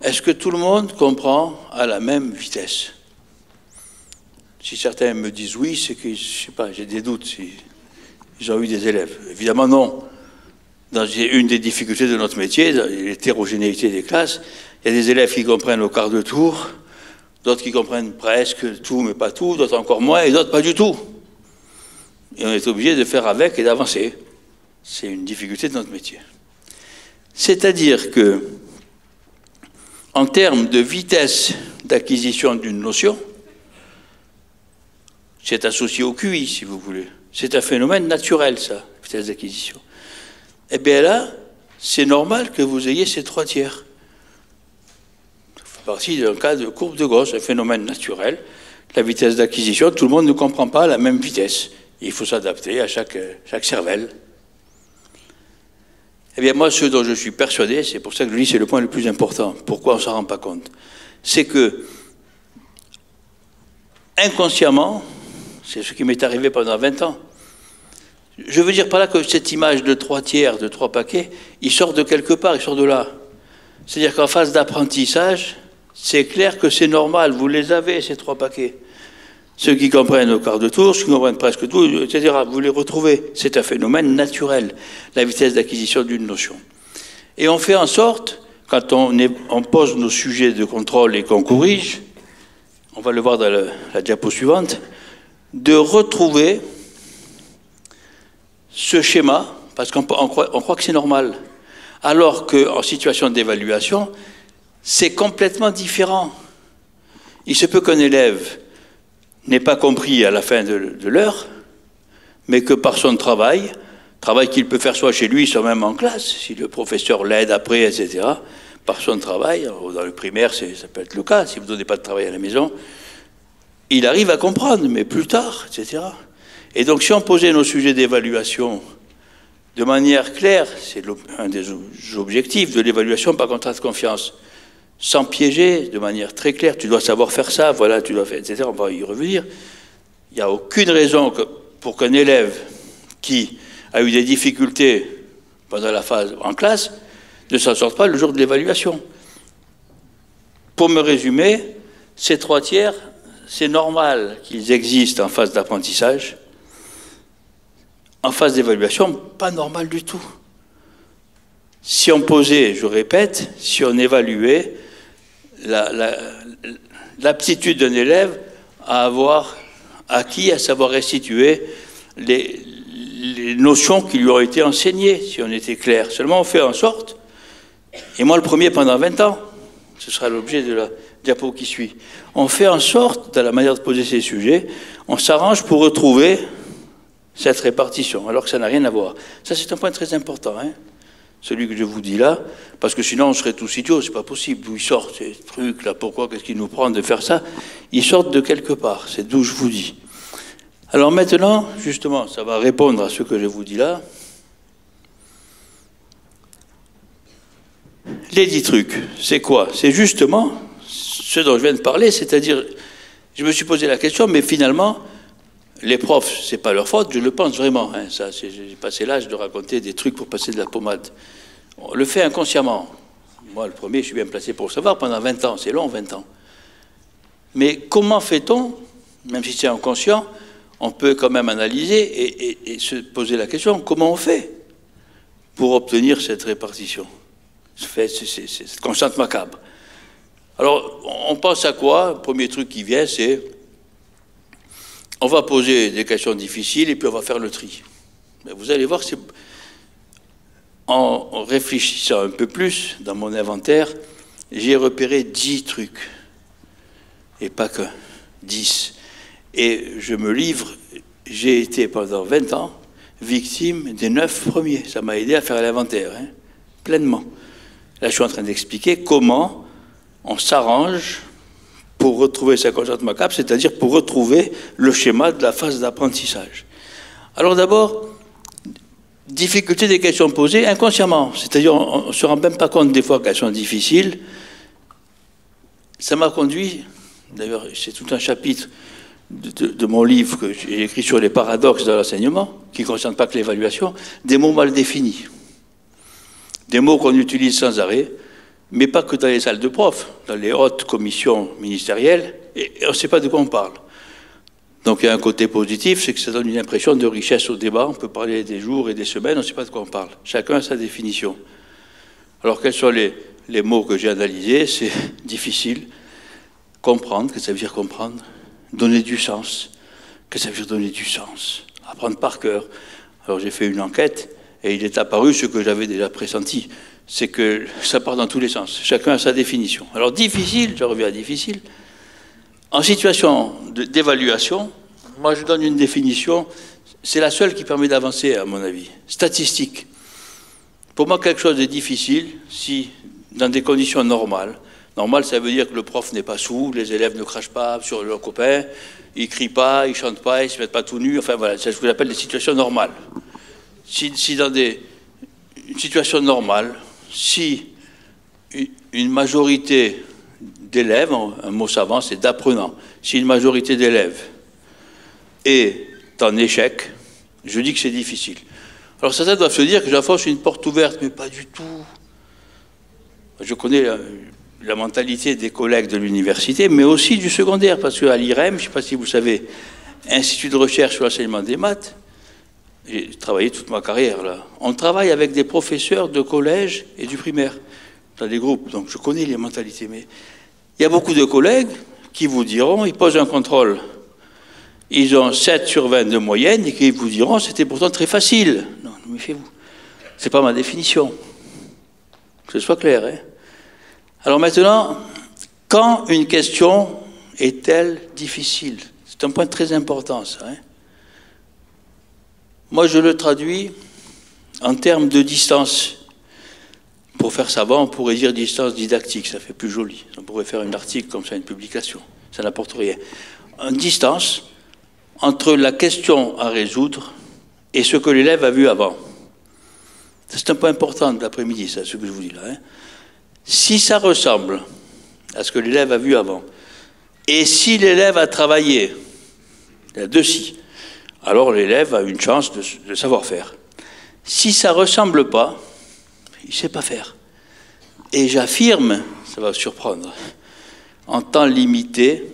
est-ce que tout le monde comprend à la même vitesse? Si certains me disent oui, c'est que, je sais pas, j'ai des doutes si ils ont eu des élèves. Évidemment, non. Dans une des difficultés de notre métier, l'hétérogénéité des classes, il y a des élèves qui comprennent au quart de tour, d'autres qui comprennent presque tout, mais pas tout, d'autres encore moins, et d'autres pas du tout. Et on est obligé de faire avec et d'avancer. C'est une difficulté de notre métier. C'est-à-dire que, en termes de vitesse d'acquisition d'une notion, c'est associé au QI, si vous voulez. C'est un phénomène naturel, ça, vitesse d'acquisition. Eh bien là, c'est normal que vous ayez ces trois tiers. Partie d'un cas de courbe de Gauss, un phénomène naturel. La vitesse d'acquisition, tout le monde ne comprend pas la même vitesse. Il faut s'adapter à chaque, chaque cervelle. Eh bien, moi, ce dont je suis persuadé, c'est pour ça que je dis c'est le point le plus important. Pourquoi on ne s'en rend pas compte? C'est que, inconsciemment, c'est ce qui m'est arrivé pendant 20 ans, je veux dire par là que cette image de trois tiers, de trois paquets, il sort de quelque part, il sort de là. C'est-à-dire qu'en phase d'apprentissage, c'est clair que c'est normal, vous les avez, ces trois paquets. Ceux qui comprennent au quart de tour, ceux qui comprennent presque tout, etc., vous les retrouvez. C'est un phénomène naturel, la vitesse d'acquisition d'une notion. Et on fait en sorte, quand on, pose nos sujets de contrôle et qu'on corrige, on va le voir dans la diapo suivante, de retrouver ce schéma, parce qu'on croit, on croit que c'est normal, alors qu'en situation d'évaluation, c'est complètement différent. Il se peut qu'un élève n'ait pas compris à la fin de, l'heure, mais que par son travail, travail qu'il peut faire soit chez lui, soit même en classe, si le professeur l'aide après, etc., par son travail, dans le primaire, ça peut être le cas, si vous ne donnez pas de travail à la maison, il arrive à comprendre, mais plus tard, etc. Et donc, si on posait nos sujets d'évaluation de manière claire, c'est un des objectifs de l'évaluation par contrat de confiance, sans piéger, de manière très claire, tu dois savoir faire ça, voilà, tu dois faire, etc. On va y revenir. Il n'y a aucune raison pour qu'un élève qui a eu des difficultés pendant la phase en classe ne s'en sorte pas le jour de l'évaluation. Pour me résumer, ces trois tiers, c'est normal qu'ils existent en phase d'apprentissage, en phase d'évaluation, pas normal du tout. Si on posait, je répète, si on évaluait l'aptitude d'un élève à avoir acquis, à savoir restituer les, les, notions qui lui ont été enseignées, si on était clair. Seulement on fait en sorte, et moi le premier pendant 20 ans, ce sera l'objet de la diapo qui suit, on fait en sorte, dans la manière de poser ces sujets, on s'arrange pour retrouver cette répartition, alors que ça n'a rien à voir. Ça, c'est un point très important, hein, celui que je vous dis là, parce que sinon on serait tous idiots, c'est pas possible. D'où ils sortent ces trucs là Pourquoi Qu'est-ce qui nous prend de faire ça? Ils sortent de quelque part, c'est d'où je vous dis. Alors maintenant, justement, ça va répondre à ce que je vous dis là. Les dix trucs, c'est quoi? C'est justement ce dont je viens de parler, c'est-à-dire, je me suis posé la question, mais finalement, les profs, c'est pas leur faute, je le pense vraiment. Hein, ça, j'ai passé l'âge de raconter des trucs pour passer de la pommade. On le fait inconsciemment. Moi, le premier, je suis bien placé pour le savoir. Pendant 20 ans, c'est long, 20 ans. Mais comment fait-on, même si c'est inconscient, on peut quand même analyser et, se poser la question comment on fait pour obtenir cette répartition, cette constante macabre. Alors, on pense à quoi? Le premier truc qui vient, c'est on va poser des questions difficiles et puis on va faire le tri. vous allez voir, en réfléchissant un peu plus dans mon inventaire, j'ai repéré dix trucs, et pas que dix. Et je me livre, j'ai été pendant 20 ans victime des neuf premiers. Ça m'a aidé à faire l'inventaire, hein, pleinement. Là, je suis en train d'expliquer comment on s'arrange pour retrouver sa conscience macabre, c'est-à-dire pour retrouver le schéma de la phase d'apprentissage. Alors d'abord, difficulté des questions posées inconsciemment, c'est-à-dire on ne se rend même pas compte des fois qu'elles sont difficiles. Ça m'a conduit, d'ailleurs c'est tout un chapitre de, mon livre que j'ai écrit sur les paradoxes de l'enseignement, qui ne concerne pas que l'évaluation, des mots mal définis. Des mots qu'on utilise sans arrêt, mais pas que dans les salles de profs, dans les hautes commissions ministérielles, et on ne sait pas de quoi on parle. Donc il y a un côté positif, c'est que ça donne une impression de richesse au débat. On peut parler des jours et des semaines, on ne sait pas de quoi on parle. Chacun a sa définition. Alors quels sont les, les mots que j'ai analysés? C'est difficile. Comprendre, que ça veut dire comprendre? Donner du sens. que ça veut dire donner du sens? Apprendre par cœur. Alors j'ai fait une enquête et il est apparu ce que j'avais déjà pressenti, c'est que ça part dans tous les sens. Chacun a sa définition. Alors difficile, je reviens à difficile. En situation d'évaluation, moi je donne une définition, c'est la seule qui permet d'avancer à mon avis, statistique. Pour moi, quelque chose est difficile si, dans des conditions normales, Normal, ça veut dire que le prof n'est pas sous, les élèves ne crachent pas sur leurs copains, ils crient pas, ils chantent pas, ils se mettent pas tout nus. Enfin voilà, c'est ce que j'appelle des situations normales. Si, dans des situations normales, si une majorité d'élèves, un mot savant, c'est d'apprenants, si une majorité d'élèves est en échec, je dis que c'est difficile. Alors certains doivent se dire que j'enfonce une porte ouverte, mais pas du tout. Je connais euh, la mentalité des collègues de l'université, mais aussi du secondaire, parce qu'à l'IREM, je ne sais pas si vous savez, Institut de recherche sur l'enseignement des maths, j'ai travaillé toute ma carrière là. On travaille avec des professeurs de collège et du primaire, dans des groupes, donc je connais les mentalités. Mais il y a beaucoup de collègues qui vous diront, ils posent un contrôle, ils ont 7 sur 20 de moyenne et qui vous diront, c'était pourtant très facile. Non, méfiez-vous. C'est pas ma définition. Que ce soit clair, hein. Alors maintenant, quand une question est-elle difficile? C'est un point très important, ça. Hein. Moi, je le traduis en termes de distance. Pour faire savoir, on pourrait dire distance didactique, ça fait plus joli. On pourrait faire un article comme ça, une publication. Ça n'apporte rien. Une distance entre la question à résoudre et ce que l'élève a vu avant. C'est un point important de l'après-midi, ça, ce que je vous dis là. Hein. Si ça ressemble à ce que l'élève a vu avant, et si l'élève a travaillé, il y a deux si, alors l'élève a une chance de, savoir faire. Si ça ressemble pas, il ne sait pas faire. Et j'affirme, ça va surprendre, en temps limité,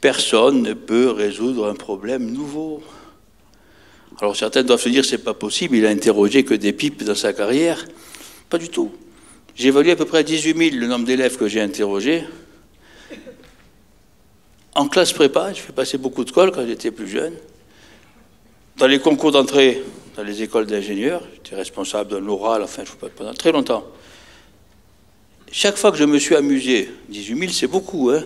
personne ne peut résoudre un problème nouveau. Alors certains doivent se dire c'est pas possible, il a interrogé que des pipes dans sa carrière. Pas du tout. J'ai évalué à peu près à 18 000 le nombre d'élèves que j'ai interrogés. En classe prépa, je fais passer beaucoup de cols quand j'étais plus jeune. Dans les concours d'entrée dans les écoles d'ingénieurs, j'étais responsable d'un oral, enfin, je ne sais pas, pendant très longtemps. Chaque fois que je me suis amusé, 18 000, c'est beaucoup, hein,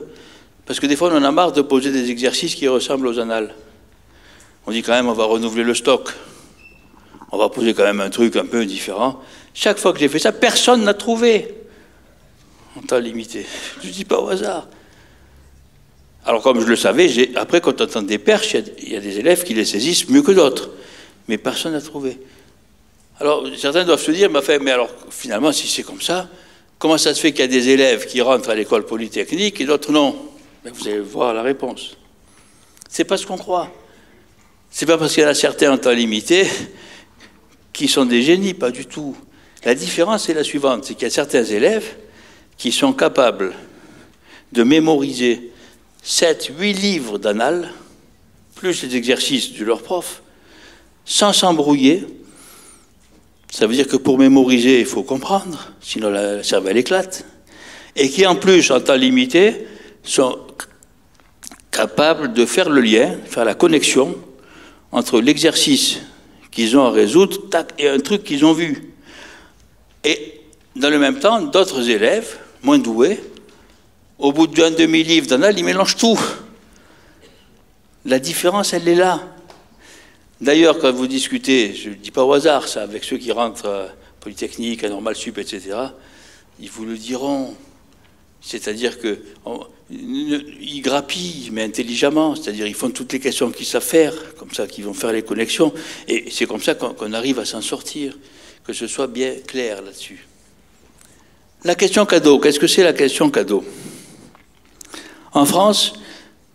parce que des fois, on en a marre de poser des exercices qui ressemblent aux annales. On dit quand même, on va renouveler le stock. On va poser quand même un truc un peu différent. Chaque fois que j'ai fait ça, personne n'a trouvé. En temps limité. Je ne dis pas au hasard. Alors comme je le savais, après quand on entend des perches, il y, a des élèves qui les saisissent mieux que d'autres. Mais personne n'a trouvé. Alors certains doivent se dire, mais alors finalement, si c'est comme ça, comment ça se fait qu'il y a des élèves qui rentrent à l'école polytechnique et d'autres non? Ben, Vous allez voir la réponse. C'est pas ce qu'on croit. C'est pas parce qu'il y en a certains en temps limité qui sont des génies, pas du tout. La différence est la suivante, c'est qu'il y a certains élèves qui sont capables de mémoriser 7, 8 livres d'annales, plus les exercices de leur prof, sans s'embrouiller. Ça veut dire que pour mémoriser, il faut comprendre, sinon la cervelle éclate. Et qui, en plus, en temps limité, sont capables de faire le lien, faire la connexion entre l'exercice qu'ils ont à résoudre et un truc qu'ils ont vu. Et dans le même temps, d'autres élèves, moins doués, au bout d'un demi-livre d'annales, ils mélangent tout. La différence, elle est là. D'ailleurs, quand vous discutez, je ne dis pas au hasard ça, avec ceux qui rentrent à Polytechnique, à Normal Sup, etc., ils vous le diront. C'est-à-dire qu'ils grappillent, mais intelligemment. C'est-à-dire ils font toutes les questions qu'ils savent faire, comme ça qu'ils vont faire les connexions. Et c'est comme ça qu'on arrive à s'en sortir, que ce soit bien clair là-dessus. La question cadeau, qu'est-ce que c'est la question cadeau? En France,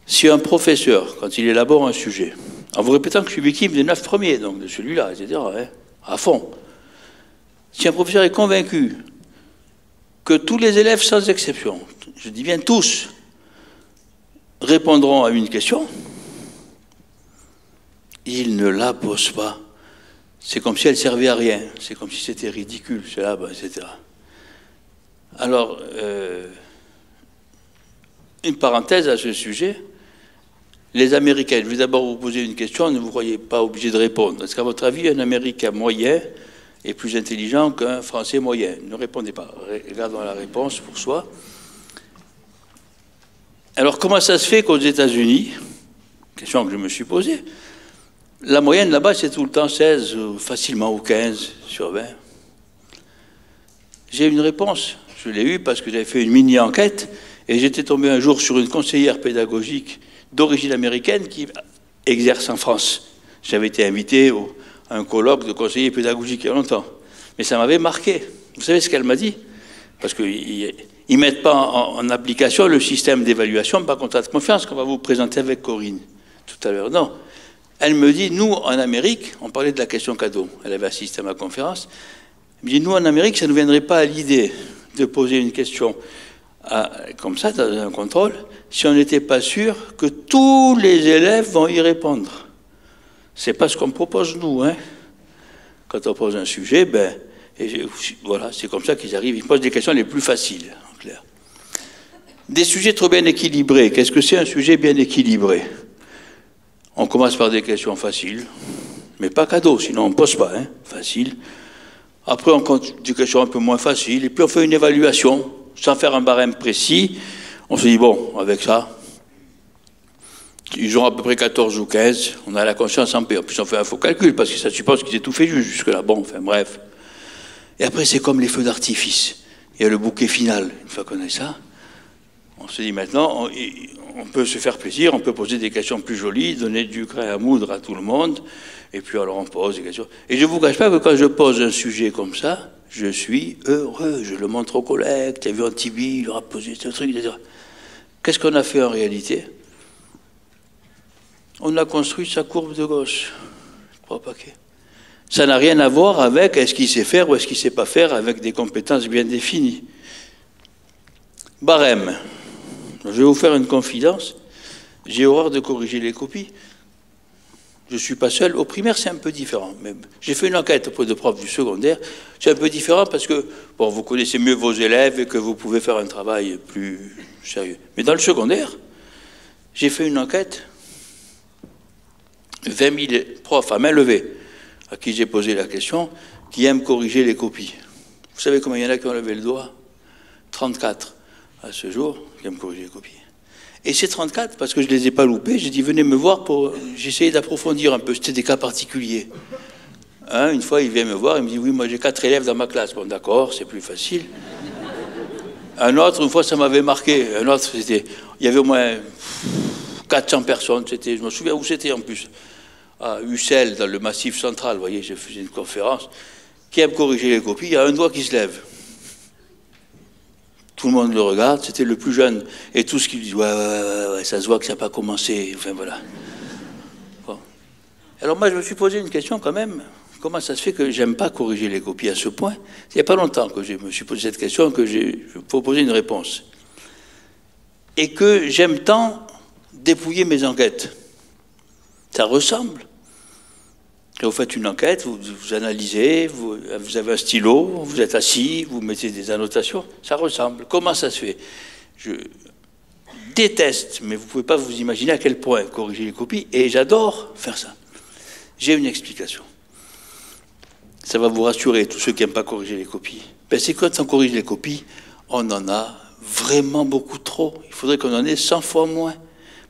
si un professeur, quand il élabore un sujet, en vous répétant que je suis victime des neuf premiers, donc de celui-là, etc., hein, à fond, si un professeur est convaincu que tous les élèves, sans exception, je dis bien tous, répondront à une question, il ne la pose pas. C'est comme si elle servait à rien, c'est comme si c'était ridicule, cela, ben, etc. Alors, euh, une parenthèse à ce sujet. Les Américains, je vais d'abord vous poser une question, ne vous croyez pas obligé de répondre. Est-ce qu'à votre avis, un Américain moyen est plus intelligent qu'un Français moyen? Ne répondez pas. Regardons la réponse pour soi. Alors, comment ça se fait qu'aux États-Unis, question que je me suis posée, la moyenne là-bas, c'est tout le temps 16, facilement, ou 15 sur 20 J'ai une réponse. Je l'ai eue parce que j'avais fait une mini-enquête et j'étais tombé un jour sur une conseillère pédagogique d'origine américaine qui exerce en France. J'avais été invité au, un colloque de conseillers pédagogiques il y a longtemps. Mais ça m'avait marqué. Vous savez ce qu'elle m'a dit? Parce qu'ils ne mettent pas en, application le système d'évaluation par contrat de confiance qu'on va vous présenter avec Corinne tout à l'heure. Non. Elle me dit, nous, en Amérique, on parlait de la question cadeau, elle avait assisté à ma conférence, elle me dit, nous, en Amérique, ça ne viendrait pas à l'idée de poser une question comme ça, dans un contrôle, si on n'était pas sûr que tous les élèves vont y répondre. C'est pas ce qu'on propose nous. Hein. Quand on pose un sujet, ben, voilà, c'est comme ça qu'ils arrivent. Ils posent des questions les plus faciles, en clair. Des sujets trop bien équilibrés. Qu'est-ce que c'est un sujet bien équilibré? On commence par des questions faciles, mais pas cadeau, sinon on ne pose pas. Hein, facile. Après, on compte des questions un peu moins faciles, et puis on fait une évaluation, sans faire un barème précis. On se dit, bon, avec ça, ils ont à peu près 14 ou 15. On a la conscience en paix. En plus, on fait un faux calcul parce que ça suppose qu'ils aient tout fait jusque-là. Bon, enfin, bref. Et après, c'est comme les feux d'artifice. Il y a le bouquet final. Une fois qu'on a ça, on se dit maintenant, on, peut se faire plaisir, on peut poser des questions plus jolies, donner du grain à moudre à tout le monde. Et puis, alors, on pose des questions. Et je ne vous cache pas que quand je pose un sujet comme ça, je suis heureux. Je le montre aux collègues. Tu as vu Antibi, il leur a posé ce truc, etc. Qu'est-ce qu'on a fait en réalité? On a construit sa courbe de gauche. Trois paquets. Ça n'a rien à voir avec est-ce qu'il sait faire ou est-ce qu'il ne sait pas faire avec des compétences bien définies. Barème. Je vais vous faire une confidence. J'ai horreur de corriger les copies. Je ne suis pas seul. Au primaire, c'est un peu différent. J'ai fait une enquête auprès de profs du secondaire. C'est un peu différent parce que bon, vous connaissez mieux vos élèves et que vous pouvez faire un travail plus sérieux. Mais dans le secondaire, j'ai fait une enquête 20 000 profs à main levée, à qui j'ai posé la question, qui aiment corriger les copies. Vous savez combien il y en a qui ont levé le doigt? 34 à ce jour qui aiment corriger les copies. Et ces 34, parce que je ne les ai pas loupés, j'ai dit venez me voir pour. Essayé d'approfondir un peu, c'était des cas particuliers. Hein, une fois, il vient me voir, il me dit oui, moi j'ai quatre élèves dans ma classe. Bon, d'accord, c'est plus facile. Un autre, une fois, ça m'avait marqué. Un autre, c'était. Il y avait au moins 400 personnes. C'était, je me souviens où c'était en plus. À Ussel, dans le massif central. Vous voyez, j'ai fait une conférence. Qui aime corriger les copies Il y a un doigt qui se lève. Tout le monde le regarde. C'était le plus jeune. Et tout ce qu'il dit, ouais, ouais, ouais, ça se voit que ça n'a pas commencé. Enfin, voilà. Alors moi, je me suis posé une question quand même. Comment ça se fait que j'aime pas corriger les copies à ce point? Il n'y a pas longtemps que je me suis posé cette question, que j'ai proposé une réponse. Et que j'aime tant dépouiller mes enquêtes. Ça ressemble. Vous faites une enquête, vous, analysez, vous, vous, avez un stylo, vous êtes assis, vous mettez des annotations, ça ressemble. Comment ça se fait? Je déteste, mais vous ne pouvez pas vous imaginer à quel point corriger les copies, et j'adore faire ça. J'ai une explication. Ça va vous rassurer, tous ceux qui n'aiment pas corriger les copies. Ben, c'est quand on corrige les copies, on en a vraiment beaucoup trop. Il faudrait qu'on en ait 100 fois moins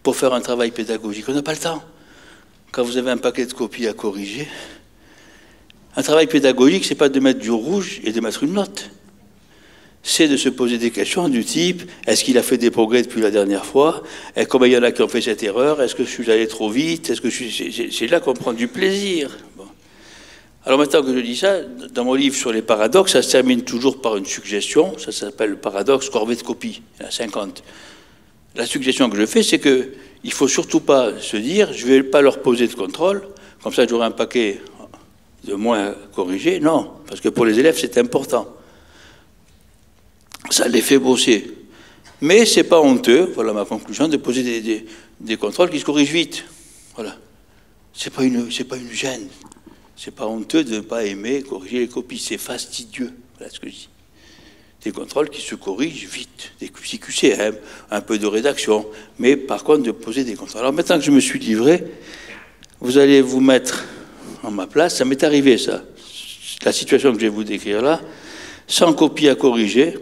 pour faire un travail pédagogique. On n'a pas le temps. Quand vous avez un paquet de copies à corriger, un travail pédagogique, c'est pas de mettre du rouge et de mettre une note c'est de se poser des questions du type est-ce qu'il a fait des progrès depuis la dernière fois? Et Combien il y en a qui ont fait cette erreur Est-ce que je suis allé trop vite? C'est là qu'on prend du plaisir Alors maintenant que je dis ça, dans mon livre sur les paradoxes, ça se termine toujours par une suggestion. Ça s'appelle le paradoxe corvée de copie. Il y en a 50. La suggestion que je fais, c'est que il faut surtout pas se dire je vais pas leur poser de contrôle, comme ça j'aurai un paquet de moins corrigé. Non, parce que pour les élèves c'est important ça les fait bosser. Mais c'est pas honteux, voilà ma conclusion, de poser des, contrôles qui se corrigent vite. Voilà. C'est pas une, pas une gêne. C'est pas honteux de ne pas aimer corriger les copies. C'est fastidieux. Voilà ce que je dis. Des contrôles qui se corrigent vite. Des QCM, un peu de rédaction. Mais par contre, de poser des contrôles. Alors maintenant que je me suis livré, vous allez vous mettre en ma place. Ça m'est arrivé, ça. La situation que je vais vous décrire là. Sans copie à corriger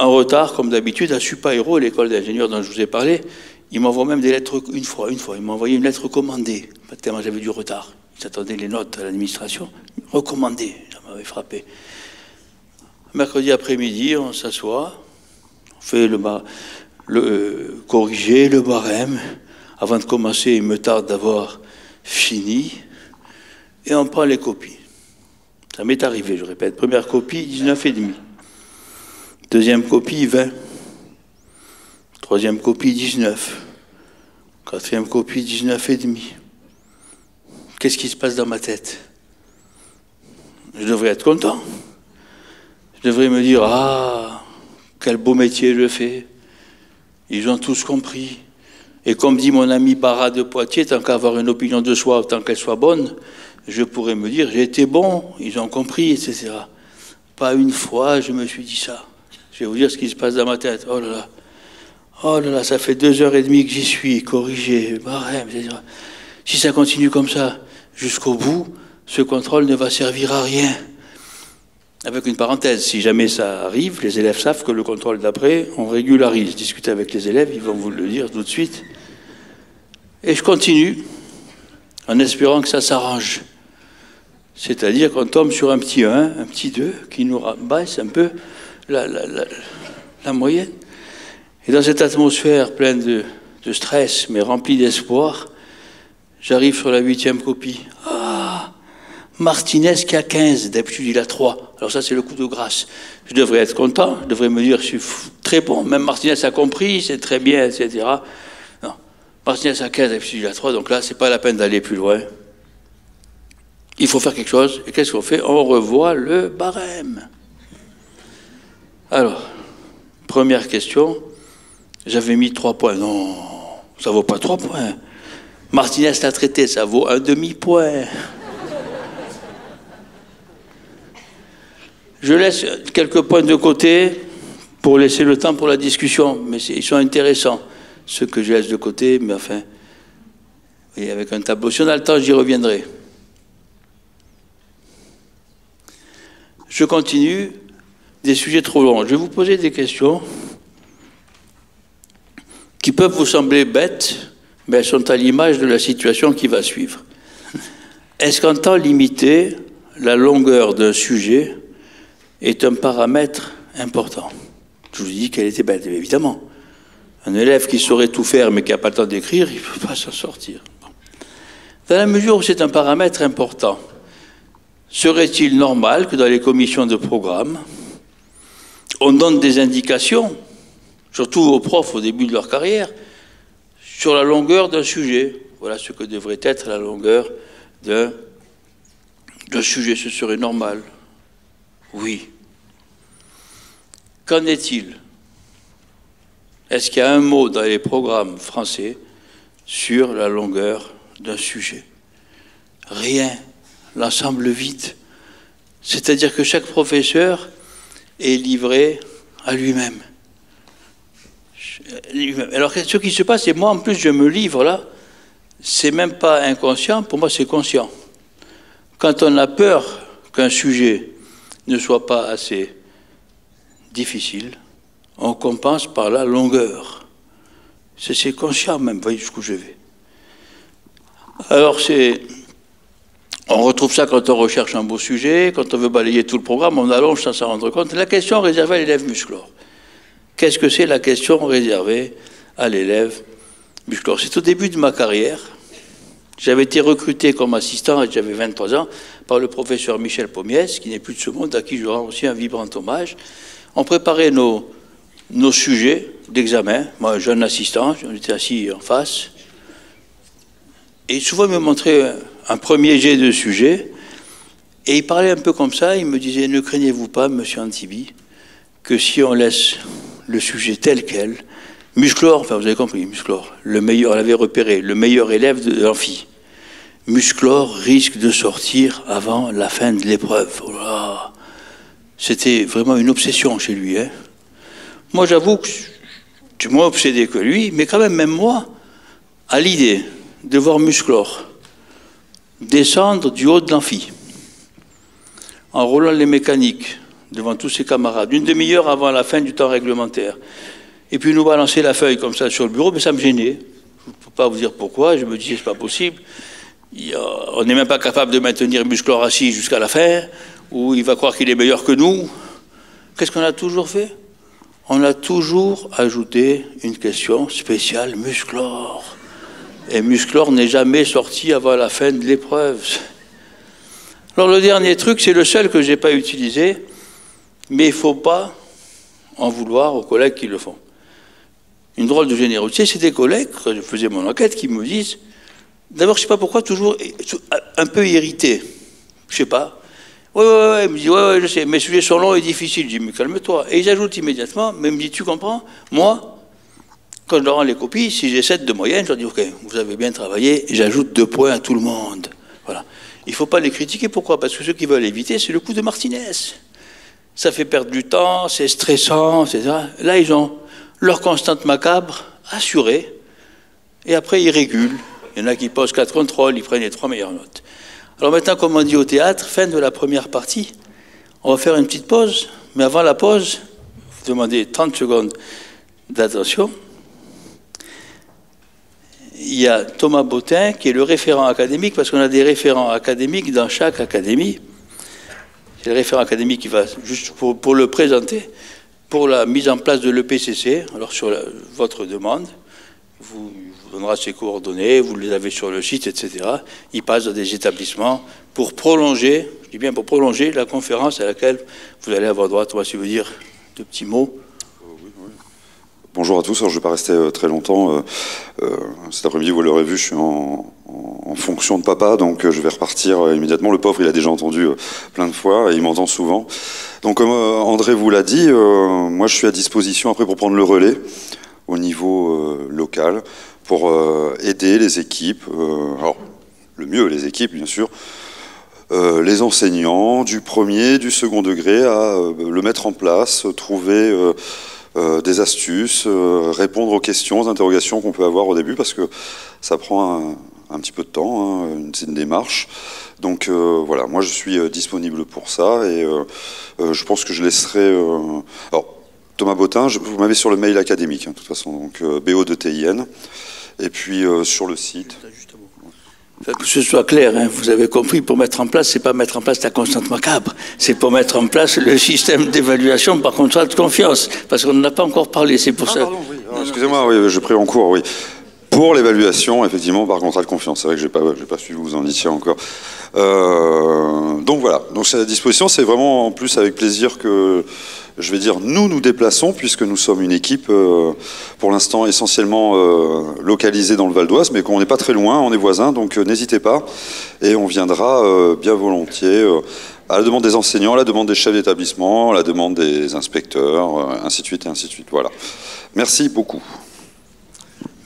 en retard, comme d'habitude, à Supaéro, l'école d'ingénieurs dont je vous ai parlé, ils m'envoient même des lettres, une fois, une fois, ils m'ont envoyé une lettre recommandée, tellement j'avais du retard. Ils attendaient les notes à l'administration, recommandée, ça m'avait frappé. Mercredi après-midi, on s'assoit, on fait le, le euh, corriger le barème. Avant de commencer, il me tarde d'avoir fini, et on prend les copies. Ça m'est arrivé, je répète. Première copie, 19,5. Deuxième copie, 20. Troisième copie, 19. Quatrième copie, 19 et demi. Qu'est-ce qui se passe dans ma tête? Je devrais être content. Je devrais me dire, ah, quel beau métier je fais. Ils ont tous compris. Et comme dit mon ami Barra de Poitiers, tant qu'avoir une opinion de soi, tant qu'elle soit bonne, je pourrais me dire, j'ai été bon, ils ont compris, etc. Pas une fois, je me suis dit ça. Je vais vous dire ce qui se passe dans ma tête. Oh là là. Oh là là, ça fait deux heures et demie que j'y suis, corrigé, barème, etc. Si ça continue comme ça jusqu'au bout, ce contrôle ne va servir à rien. Avec une parenthèse, si jamais ça arrive, les élèves savent que le contrôle d'après, on régularise. Discutez avec les élèves, ils vont vous le dire tout de suite. Et je continue en espérant que ça s'arrange. C'est-à-dire qu'on tombe sur un petit 1, un petit 2, qui nous baisse un peu la, moyenne. Et dans cette atmosphère pleine de, stress, mais remplie d'espoir, j'arrive sur la huitième copie. Ah Martinez qui a 15, d'habitude il a 3. Alors ça c'est le coup de grâce. Je devrais être content, je devrais me dire je suis très bon, même Martinez a compris, c'est très bien, etc. Non. Martinez a 15, d'habitude il a 3, donc là c'est pas la peine d'aller plus loin. Il faut faire quelque chose, et qu'est-ce qu'on fait? On revoit le barème. Alors, première question, j'avais mis trois points. Non, ça vaut pas trois points. Martinez l'a traité, ça vaut un demi-point. Je laisse quelques points de côté pour laisser le temps pour la discussion, mais ils sont intéressants, ceux que je laisse de côté, mais enfin, avec un tableau. Si on a le temps, j'y reviendrai. Je continue des sujets trop longs. Je vais vous poser des questions qui peuvent vous sembler bêtes, mais elles sont à l'image de la situation qui va suivre. Est-ce qu'en temps limité, la longueur d'un sujet est un paramètre important Je vous dis qu'elle était bête, évidemment. Un élève qui saurait tout faire mais qui n'a pas le temps d'écrire, il ne peut pas s'en sortir. Dans la mesure où c'est un paramètre important, serait-il normal que dans les commissions de programme, on donne des indications, surtout aux profs au début de leur carrière, sur la longueur d'un sujet? Voilà ce que devrait être la longueur d'un sujet. Ce serait normal. Oui. Qu'en est-il? Est-ce qu'il y a un mot dans les programmes français sur la longueur d'un sujet? Rien, l'ensemble vide. C'est-à-dire que chaque professeur est livré à lui-même. Alors ce qui se passe, et moi en plus je me livre là, c'est même pas inconscient, pour moi c'est conscient. Quand on a peur qu'un sujet ne soit pas assez difficile, on compense par la longueur. C'est conscient même, voyez jusqu'où je vais. Alors c'est. On retrouve ça quand on recherche un beau sujet, quand on veut balayer tout le programme, on allonge sans s'en rendre compte. La question réservée à l'élève musclore. Qu'est-ce que c'est la question réservée à l'élève musclore? C'est au début de ma carrière. J'avais été recruté comme assistant, j'avais 23 ans, par le professeur Michel Pommiès, qui n'est plus de ce monde, à qui je rends aussi un vibrant hommage. On préparait nos, nos sujets d'examen. Moi, jeune assistant, on était assis en face. Et souvent, il me montrait un premier jet de sujet. Et il parlait un peu comme ça. Il me disait Ne craignez-vous pas, monsieur Antibi, que si on laisse le sujet tel quel, Musclor, enfin vous avez compris, Musclor, le meilleur, on l'avait repéré, le meilleur élève de l'amphi. Musclor risque de sortir avant la fin de l'épreuve. Oh C'était vraiment une obsession chez lui. Hein. Moi, j'avoue que je suis moins obsédé que lui, mais quand même, même moi, à l'idée de voir Musclor descendre du haut de l'amphi, en roulant les mécaniques devant tous ses camarades, une demi-heure avant la fin du temps réglementaire, et puis nous balancer la feuille comme ça sur le bureau, mais ça me gênait. Je ne peux pas vous dire pourquoi, je me disais, c'est pas possible. On n'est même pas capable de maintenir Musclor assis jusqu'à la fin, ou il va croire qu'il est meilleur que nous. Qu'est-ce qu'on a toujours fait? On a toujours ajouté une question spéciale Musclor et Musclor n'est jamais sorti avant la fin de l'épreuve. Alors le dernier truc, c'est le seul que je n'ai pas utilisé, mais il ne faut pas en vouloir aux collègues qui le font. Une drôle de générosité, c'est des collègues, quand je faisais mon enquête, qui me disent, d'abord je ne sais pas pourquoi, toujours un peu irrité. Je sais pas. Oui, oui, oui, il me dit, oui, je sais, mes sujets sont longs et difficiles. Je dis, mais calme-toi. Et ils ajoutent immédiatement, mais il me dit, tu comprends? Moi, quand je leur rends les copies, si j'ai 7 de moyenne, je leur dis Ok, vous avez bien travaillé, j'ajoute deux points à tout le monde. Voilà. Il ne faut pas les critiquer. Pourquoi? Parce que ceux qui veulent éviter, c'est le coup de Martinez. Ça fait perdre du temps, c'est stressant, etc. Là, ils ont leur constante macabre assurée, et après, ils régulent. Il y en a qui posent quatre contrôles, ils prennent les trois meilleures notes. Alors maintenant, comme on dit au théâtre, fin de la première partie, on va faire une petite pause, mais avant la pause, vous demandez 30 secondes d'attention il y a Thomas Bottin qui est le référent académique, parce qu'on a des référents académiques dans chaque académie. C'est le référent académique qui va, juste pour, le présenter, pour la mise en place de l'EPCC, alors sur votre demande, vous, vous donnera ses coordonnées, vous les avez sur le site, etc. Il passe dans des établissements pour prolonger, je dis bien pour prolonger la conférence à laquelle vous allez avoir droit, moi, si vous dire de petits mots Bonjour à tous, je ne vais pas rester euh, très longtemps. Euh, euh, cet après-midi, vous l'aurez vu, je suis en, fonction de papa, donc je vais repartir immédiatement. Le pauvre, il a déjà entendu plein de fois et il m'entend souvent. Donc comme André vous l'a dit, moi je suis à disposition après pour prendre le relais au niveau local, pour aider les équipes, alors le mieux les équipes bien sûr, les enseignants du premier, du second degré à le mettre en place, trouver euh, des astuces, euh, répondre aux questions, aux interrogations qu'on peut avoir au début, parce que ça prend un, petit peu de temps, hein, c'est une démarche. Donc euh, voilà, moi je suis disponible pour ça et je pense que je laisserai. alors Thomas Botin, vous m'avez sur le mail académique, hein, de toute façon, donc BO de TIN, et puis sur le site. que ce soit clair, hein, vous avez compris, pour mettre en place, c'est pas mettre en place la constante macabre, c'est pour mettre en place le système d'évaluation par contrat de confiance, parce qu'on n'en a pas encore parlé, c'est pour ah, ça. Excusez-moi, oui, je prie en cours, oui. Pour l'évaluation, effectivement, par contrat de confiance. C'est vrai que je n'ai pas, pas su vous en dire encore. Euh, donc voilà, donc c'est à disposition. C'est vraiment en plus avec plaisir que je vais dire nous nous déplaçons puisque nous sommes une équipe euh, pour l'instant essentiellement euh, localisée dans le Val d'Oise, mais qu'on n'est pas très loin, on est voisins, donc n'hésitez pas et on viendra bien volontiers à la demande des enseignants, à la demande des chefs d'établissement, à la demande des inspecteurs, ainsi de suite et ainsi de suite. Voilà. Merci beaucoup.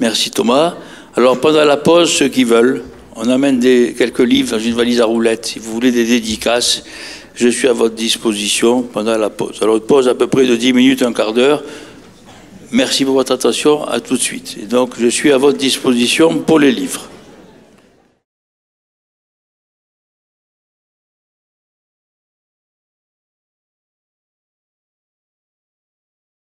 Merci Thomas. Alors pendant la pause, ceux qui veulent, on amène quelques livres dans une valise à roulettes. Si vous voulez des dédicaces, je suis à votre disposition pendant la pause. Alors une pause à peu près de 10 minutes, un quart d'heure. Merci pour votre attention. À tout de suite. Et donc je suis à votre disposition pour les livres.